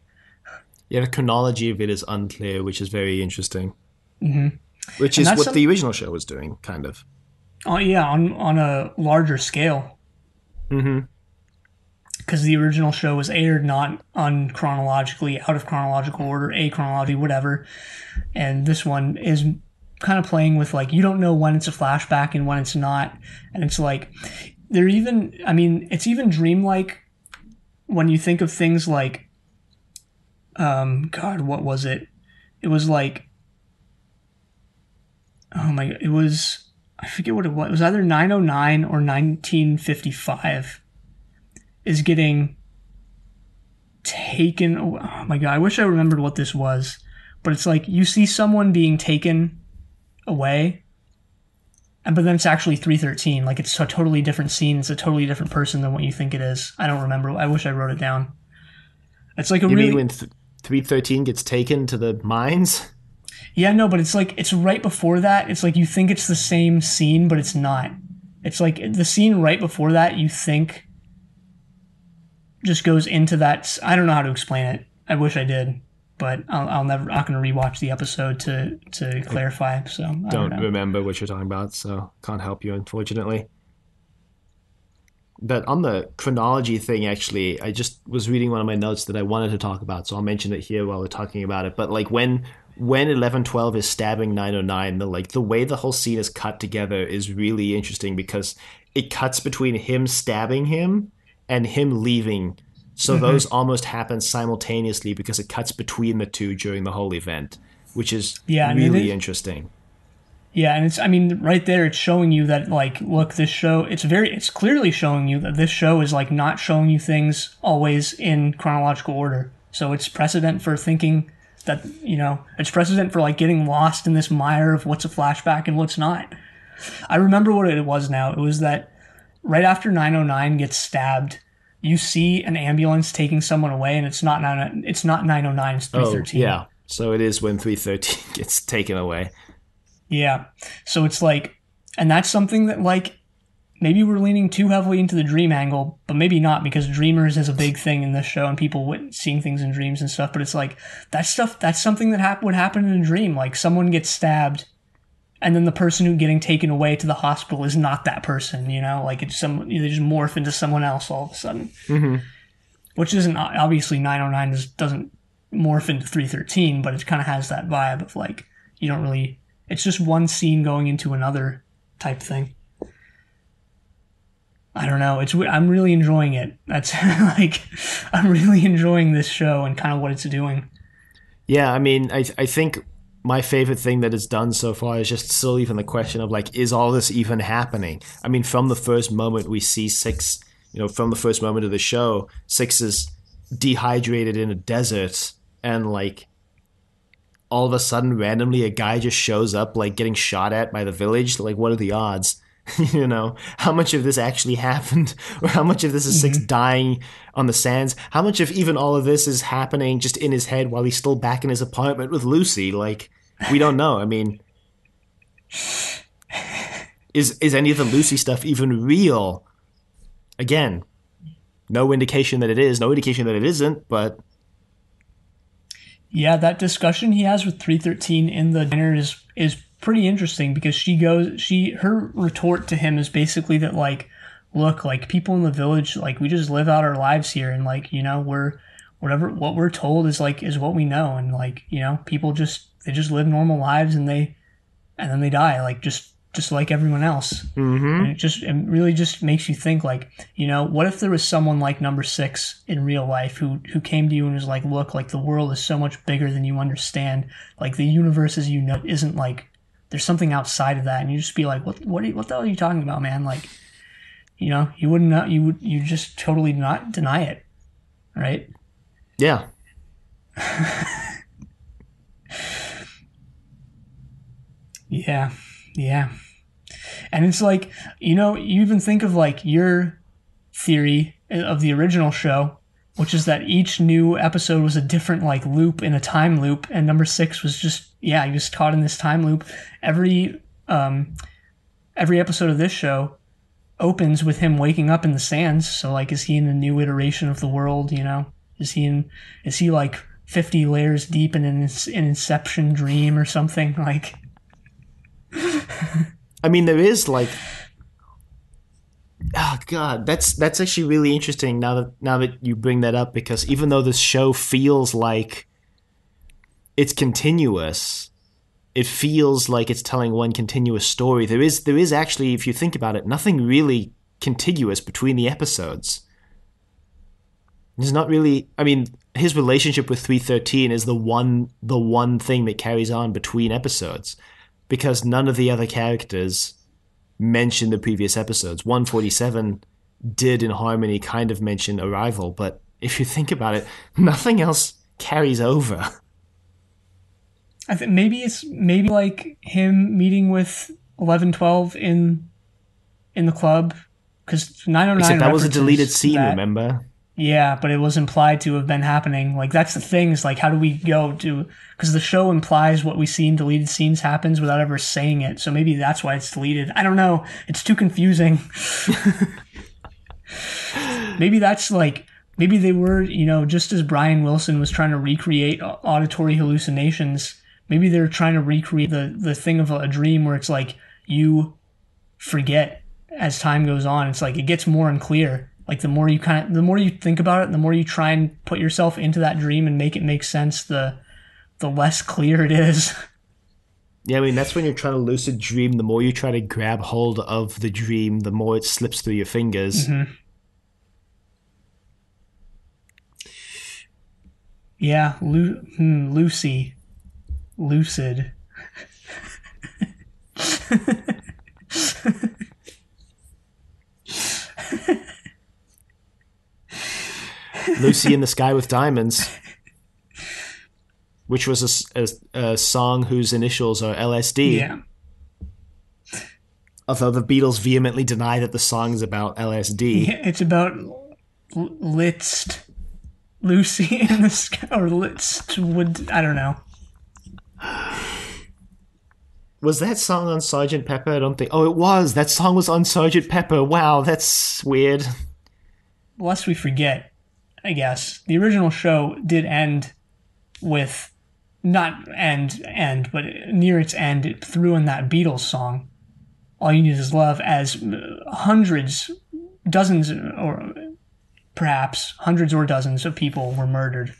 Yeah, the chronology of it is unclear, which is very interesting. Mm-hmm. Which is what some- the original show was doing, kind of. Oh yeah, on on a larger scale. Mm-hmm. Because the original show was aired not unchronologically, out of chronological order, a chronology, whatever, and this one is kind of playing with like you don't know when it's a flashback and when it's not, and it's like they're even. I mean, it's even dreamlike when you think of things like, um, God, what was it? It was like, oh my, it was. I forget what it was. It was either 909 or 1955 is getting taken. Oh my god, I wish I remembered what this was. But it's like you see someone being taken away, and but then it's actually 313. Like it's a totally different scene. It's a totally different person than what you think it is. I don't remember. I wish I wrote it down. It's like a You really mean when th- 313 gets taken to the mines? Yeah, no, but it's like it's right before that. It's like you think it's the same scene, but it's not. It's like the scene right before that you think just goes into that. I don't know how to explain it. I wish I did, but I'll, I'll never. I'm not going to rewatch the episode to to clarify. So I don't, Don't remember what you're talking about, so can't help you, unfortunately. But on the chronology thing, actually, I just was reading one of my notes that I wanted to talk about, so I'll mention it here while we're talking about it. But like when when eleven twelve is stabbing nine oh nine, the like the way the whole scene is cut together is really interesting because it cuts between him stabbing him and him leaving. So Mm-hmm. those almost happen simultaneously because it cuts between the two during the whole event, which is Yeah, really interesting. Yeah, and it's I mean right there it's showing you that like look this show it's very it's clearly showing you that this show is like not showing you things always in chronological order. So it's precedent for thinking that you know, it's precedent for like getting lost in this mire of what's a flashback and what's not. I remember what it was now. It was that right after 909 gets stabbed, you see an ambulance taking someone away and it's not 9 it's not 909 it's three thirteen. Oh, 313. yeah. So it is when 313 [laughs] gets taken away. Yeah. So it's like, and that's something that like maybe we're leaning too heavily into the dream angle, but maybe not because dreamers is a big thing in this show and people seeing things in dreams and stuff. But it's like that stuff. That's something that hap- would happen in a dream. Like someone gets stabbed, and then the person who getting taken away to the hospital is not that person. You know, like it's some they just morph into someone else all of a sudden. Mm-hmm. Which isn't obviously 909 is, doesn't morph into 313, but it kind of has that vibe of like you don't really. It's just one scene going into another type thing. I don't know. It's I'm really enjoying it. That's [laughs] like I'm really enjoying this show and kind of what it's doing. Yeah, I mean, I I think my favorite thing that it's done so far is just still even the question of like, is all this even happening? I mean, from the first moment we see Six, you know, from the first moment of the show, Six is dehydrated in a desert and like all of a sudden randomly a guy just shows up like getting shot at by the village like what are the odds [laughs] you know how much of this actually happened? [laughs] Or how much of this is six mm-hmm. dying on the sands? How much of even all of this is happening just in his head while he's still back in his apartment with lucy? Like we don't know. I mean is is any of the lucy stuff even real? Again no indication that it is no indication that it isn't but Yeah, that discussion he has with 313 in the dinner is is pretty interesting because she goes she her retort to him is basically that like look, like people in the village like we just live out our lives here and like, you know, we're whatever what we're told is like is what we know and like, you know, people just they just live normal lives and they and then they die like just just like everyone else. mhm. And it just it really just makes you think like, you know, what if there was someone like number six in real life who who came to you and was like, look, like the world is so much bigger than you understand. Like the universe as you know isn't like there's something outside of that, and you just be like, what what you, what the hell are you talking about, man? Like, you know, you wouldn't not you would you just totally not deny it, right? yeah [laughs] Yeah, yeah. And it's like, you know, you even think of like your theory of the original show, which is that each new episode was a different like loop in a time loop, and number six was just yeah, he was caught in this time loop. Every um, every episode of this show opens with him waking up in the sands. So like, is he in a new iteration of the world? You know, is he in? Is he like fifty layers deep in an, an Inception dream or something [laughs] like? I mean, there is like, oh god, that's that's actually really interesting. Now that now that you bring that up, because even though this show feels like it's continuous, it feels like it's telling one continuous story. There is there is actually, if you think about it, nothing really contiguous between the episodes. There's not really. I mean, his relationship with three thirteen is the one the one thing that carries on between episodes because none of the other characters mention the previous episodes. 147 did in Harmony kind of mention Arrival, but if you think about it, nothing else carries over. I think maybe it's maybe like him meeting with eleven twelve in in the club because nine hundred nine. Except that was a deleted scene, remember? Yeah, but it was implied to have been happening. Like that's the thing is like how do we go to because the show implies what we see in deleted scenes happens without ever saying it. So maybe that's why it's deleted. I don't know. It's too confusing. [laughs] maybe that's like maybe they were you know just as Brian Wilson was trying to recreate auditory hallucinations. Maybe they're trying to recreate the the thing of a dream where it's like you forget as time goes on. It's like it gets more unclear like the more you kind of the more you think about it the more you try and put yourself into that dream and make it make sense the the less clear it is [laughs] Yeah, I mean that's when you're trying to lucid dream. The more you try to grab hold of the dream, the more it slips through your fingers. yeah Lu- hmm, lucy lucid [laughs] Lucy in the Sky with Diamonds, which was a a song whose initials are LSD. yeah Although the Beatles vehemently deny that the song is about LSD. Yeah, it's about L- Litzt Lucy [laughs] in the sky or Litzt would I don't know Was that song on Sergeant Pepper? I don't think. Oh, it was. That song was on Sergeant Pepper. Wow, that's weird. lest we forget, I guess, the original show did end with not end end, but near its end, it threw in that Beatles song, "All You Need Is Love," as hundreds, dozens, or perhaps hundreds or dozens of people were murdered.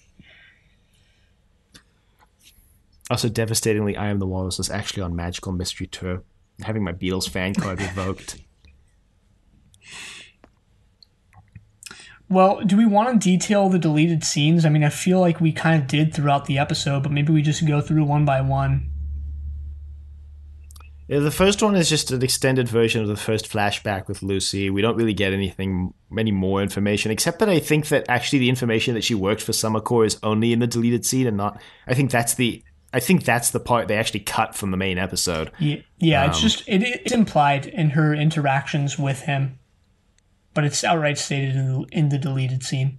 Also, devastatingly, I Am the Walrus was actually on Magical Mystery Tour, having my Beatles fan card revoked. [laughs] Well, do we want to detail the deleted scenes? I mean, I feel like we kind of did throughout the episode, but maybe we just go through one by one. Yeah, the first one is just an extended version of the first flashback with Lucy. We don't really get anything, any more information, except that I think that actually the information that she worked for Summakor is only in the deleted scene and not. I think that's the. I think that's the part they actually cut from the main episode. Yeah, yeah it's um, just it, it's implied in her interactions with him, but it's outright stated in the, in the deleted scene.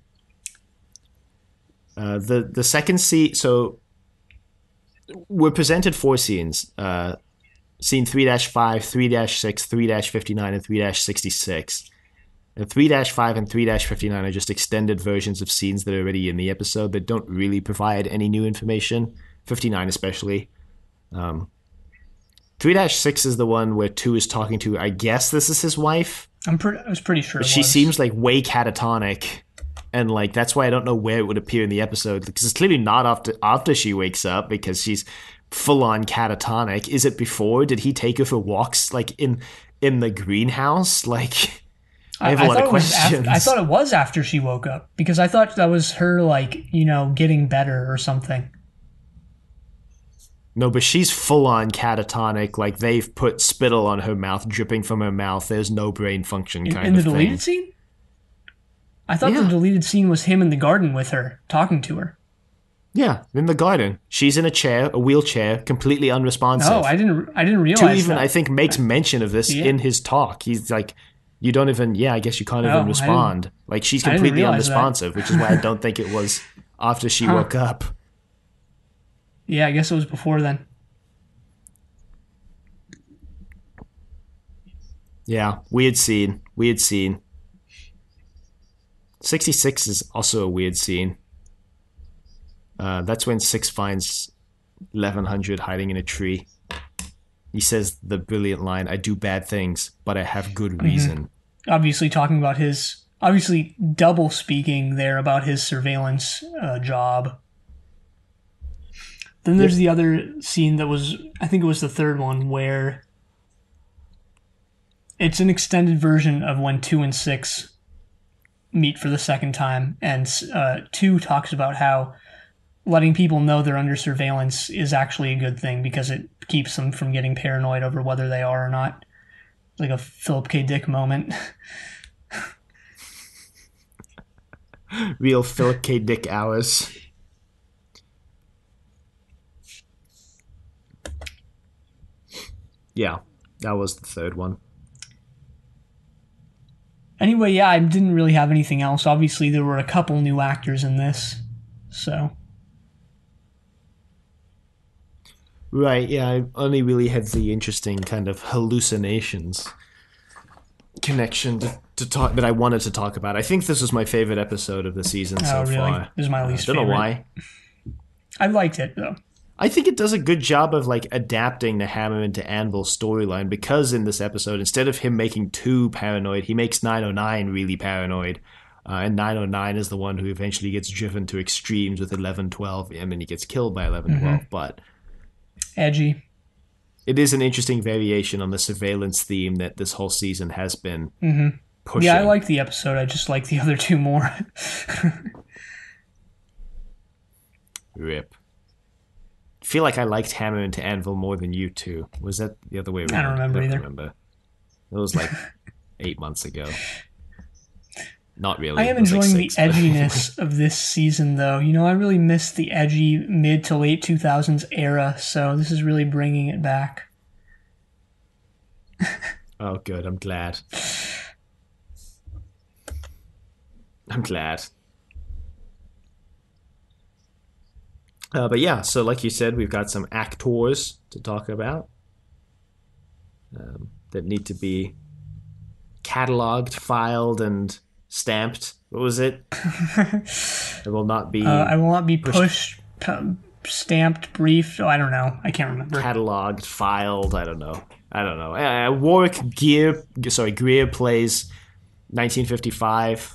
Uh, the the second scene, so we're presented four scenes. Uh, scene 3-5, 3-6, 3-59, and 3-66. And 3-5 and 3-59 are just extended versions of scenes that are already in the episode that don't really provide any new information. 59 especially. Um, 3-6 is the one where 2 is talking to, I guess this is his wife. I'm pretty, I was pretty sure. She was. seems like way catatonic. And like that's why I don't know where it would appear in the episode because it's clearly not after after she wakes up because she's full on catatonic. Is it before? Did he take her for walks like in in the greenhouse? [laughs] Like I have a lot of questions. After, I thought it was after she woke up because I thought that was her like you know getting better or something. No, but she's full on catatonic. Like they've put spittle on her mouth, dripping from her mouth. There's no brain function kind in, in of the thing. scene. I thought Yeah. the deleted scene was him in the garden with her talking to her. Yeah, in the garden. She's in a chair, a wheelchair, completely unresponsive. Oh, I didn't. I didn't Two realize even that. I think makes mention of this Yeah. in his talk. He's like, you don't even. Yeah, I guess you can't Oh, even respond. Like she's completely unresponsive, which is why I don't think it was [laughs] after she Huh. woke up. Yeah, I guess it was before then. Yeah, weird scene. Weird scene. Sixty six is also a weird scene. Uh, that's when Six finds eleven hundred hiding in a tree. He says the brilliant line, "I do bad things, but I have good reason." Obviously, talking about his obviously double speaking there about his surveillance uh, job. Then there's the other scene that was, I think it was the third one, where it's an extended version of when two and six meet for the second time, and uh, two talks about how letting people know they're under surveillance is actually a good thing because it keeps them from getting paranoid over whether they are or not. Like a Philip K. Dick moment. [laughs] Real Philip K. Dick hours. Yeah, that was the third one. Anyway, yeah, I didn't really have anything else. Obviously, there were a couple new actors in this, so Right, yeah, I only really had the interesting kind of hallucinations connection to, to talk that I wanted to talk about. I think this was my favorite episode of the season oh, so oh really, far. this is my I least don't favorite. know why. I liked it though. I think it does a good job of like adapting the Hammer into Anvil storyline because in this episode, instead of him making two paranoid, he makes 909 really paranoid. Uh, and 909 is the one who eventually gets driven to extremes with 1112. I mean, he gets killed by 1112, but Edgy. it is an interesting variation on the surveillance theme that this whole season has been pushing. Yeah, I liked the episode. I just like the [laughs] other two more. Rip. Feel like I liked Hammer into Anvil more than you two. Was that the other way around? I don't remember either. remember. It was like [laughs] eight months ago. Not really. I am like enjoying the six, but- [laughs] edginess of this season, though. You know, I really missed the edgy mid to late 2000s era, so this is really bringing it back. [laughs] oh, good. I'm glad. I'm glad. Uh, but yeah, so like you said, we've got some actors to talk about um, that need to be cataloged, filed, and stamped. What was it? [laughs] it will not be Uh, I will not be pushed, p- stamped, briefed. Oh, I don't know. I can't remember. cataloged, filed. I don't know. I don't know. Uh, Warwick Gear, sorry, Grier plays 1955.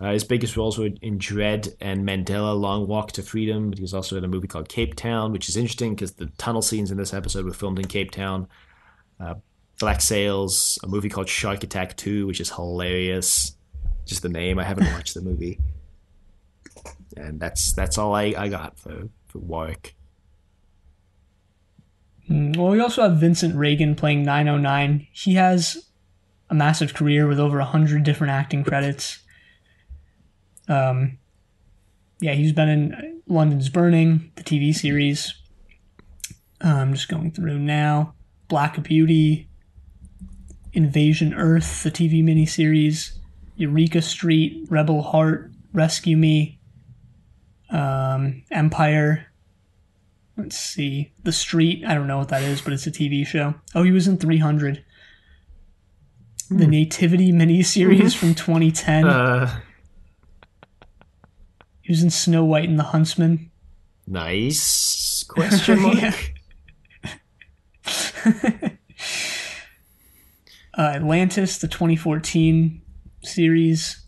Uh, his biggest roles were in Dread and Mandela: Long Walk to Freedom. But he was also in a movie called Cape Town, which is interesting because the tunnel scenes in this episode were filmed in Cape Town. Uh, Black Sails, a movie called Shark Attack 2, which is hilarious. Just the name. I haven't [laughs] watched the movie, and that's that's all I, I got for for Warwick. Mm, Well, we also have Vincent Regan playing 909. He has a massive career with over 100 different acting credits. Um, yeah, he's been in London's Burning, the TV series. I'm just going through now. Black Beauty, Invasion Earth, the TV miniseries, Eureka Street, Rebel Heart, Rescue Me, um, Empire. Let's see. The Street. I don't know what that is, but it's a TV show. Oh, he was in 300. The Nativity miniseries from 2010. Uh, he was in Snow White and the Huntsman. nice question mark. [laughs] [laughs] Uh, Atlantis, the 2014 series.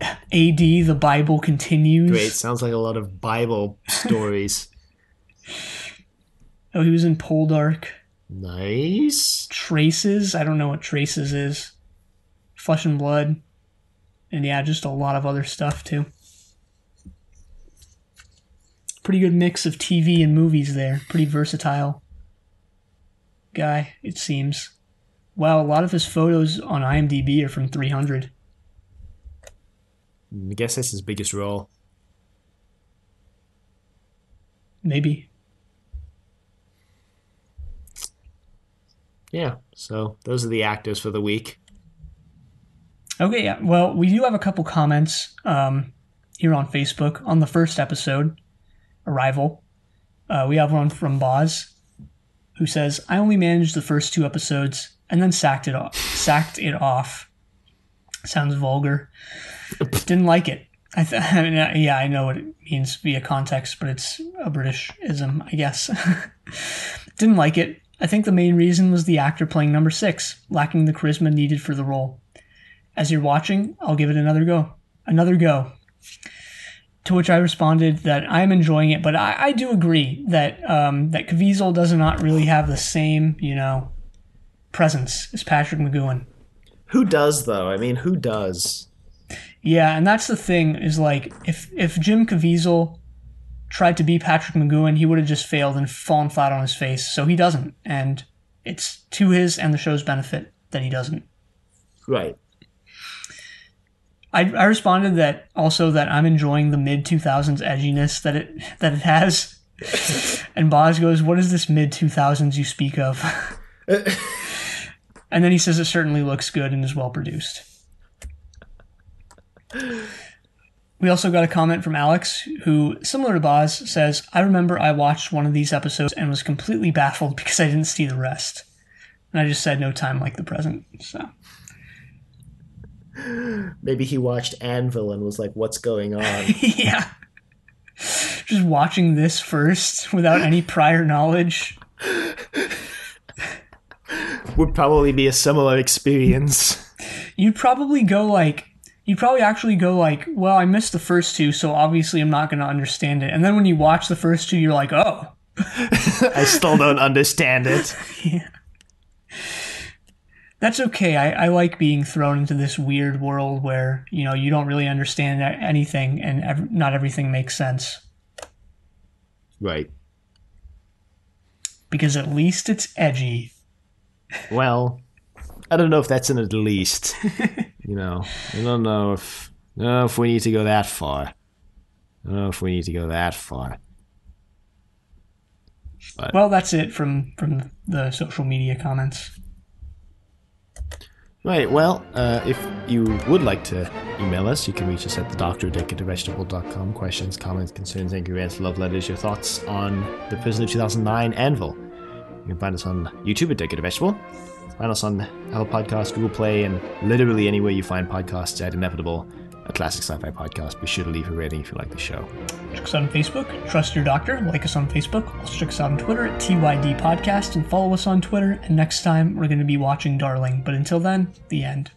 AD, the Bible continues. Great. Sounds like a lot of Bible stories. [laughs] Oh, he was in Poldark. nice. Traces. I don't know what Traces is. Flesh and Blood. And yeah, just a lot of other stuff too. Pretty good mix of TV and movies there. Pretty versatile guy, it seems. Wow, a lot of his photos on IMDb are from 300. I guess that's his biggest role. Maybe. Yeah. So those are the actors for the week. Okay, yeah. Well, we do have a couple comments um, here on Facebook on the first episode, Arrival. Uh, we have one from Boz, who says, "I only managed the first two episodes and then sacked it off. Sacked it off. Sounds vulgar. Didn't like it. I, th- [laughs] I mean, uh, yeah, I know what it means via context, but it's a Britishism, I guess. [laughs] Didn't like it. I think the main reason was the actor playing number six, lacking the charisma needed for the role. As you're watching, I'll give it another go. Another go. To which I responded that I'm enjoying it, but I, I do agree that um, that Caviezel does not really have the same, you know, presence as Patrick McGoohan. Who does though? I mean, who does? Yeah, and that's the thing is like if if Jim Caviezel tried to be Patrick McGoohan, he would have just failed and fallen flat on his face. So he doesn't, and it's to his and the show's benefit that he doesn't. Right. I, I responded that also that I'm enjoying the mid 2000s edginess that it that it has. [laughs] and Boz goes, "What is this mid 2000s you speak of?" [laughs] and then he says it certainly looks good and is well produced. We also got a comment from Alex, who, similar to Boz, says, I remember I watched one of these episodes and was completely baffled because I didn't see the rest. And I just said no time like the present. So Maybe he watched Anvil and was like, "What's going on?" [laughs] yeah. Just watching this first without any prior knowledge. Would probably be a similar experience. You'd probably go like you'd probably actually go like, well, I missed the first two, so obviously I'm not going to understand it. And then when you watch the first two, you're like, oh, [laughs] I still don't understand it. [laughs] yeah. That's okay. I, I like being thrown into this weird world where, you know, you don't really understand anything and ev- not everything makes sense. Right. Because at least it's edgy. [laughs] Well, I don't know if that's an at least. [laughs] you know, I don't know if I don't know if we need to go that far. I don't know if we need to go that far. Well, that's it from from the social media comments. Right, well, uh, if you would like to email us, you can reach us at thedoctordick@vegetable.com. Questions, comments, concerns, angry rants, love letters, your thoughts on the Prisoner 2009 Anvil. You can find us on YouTube at Dick at Vegetable. Find us on Apple Podcasts, Google Play, and literally anywhere you find podcasts at Inevitable, a classic sci-fi podcast. Be sure to leave a rating if you like the show. Check us out on Facebook. Trust your doctor. Like us on Facebook. Also check us out on Twitter at TYD Podcast and follow us on Twitter. And next time we're going to be watching Darling. But until then, the end.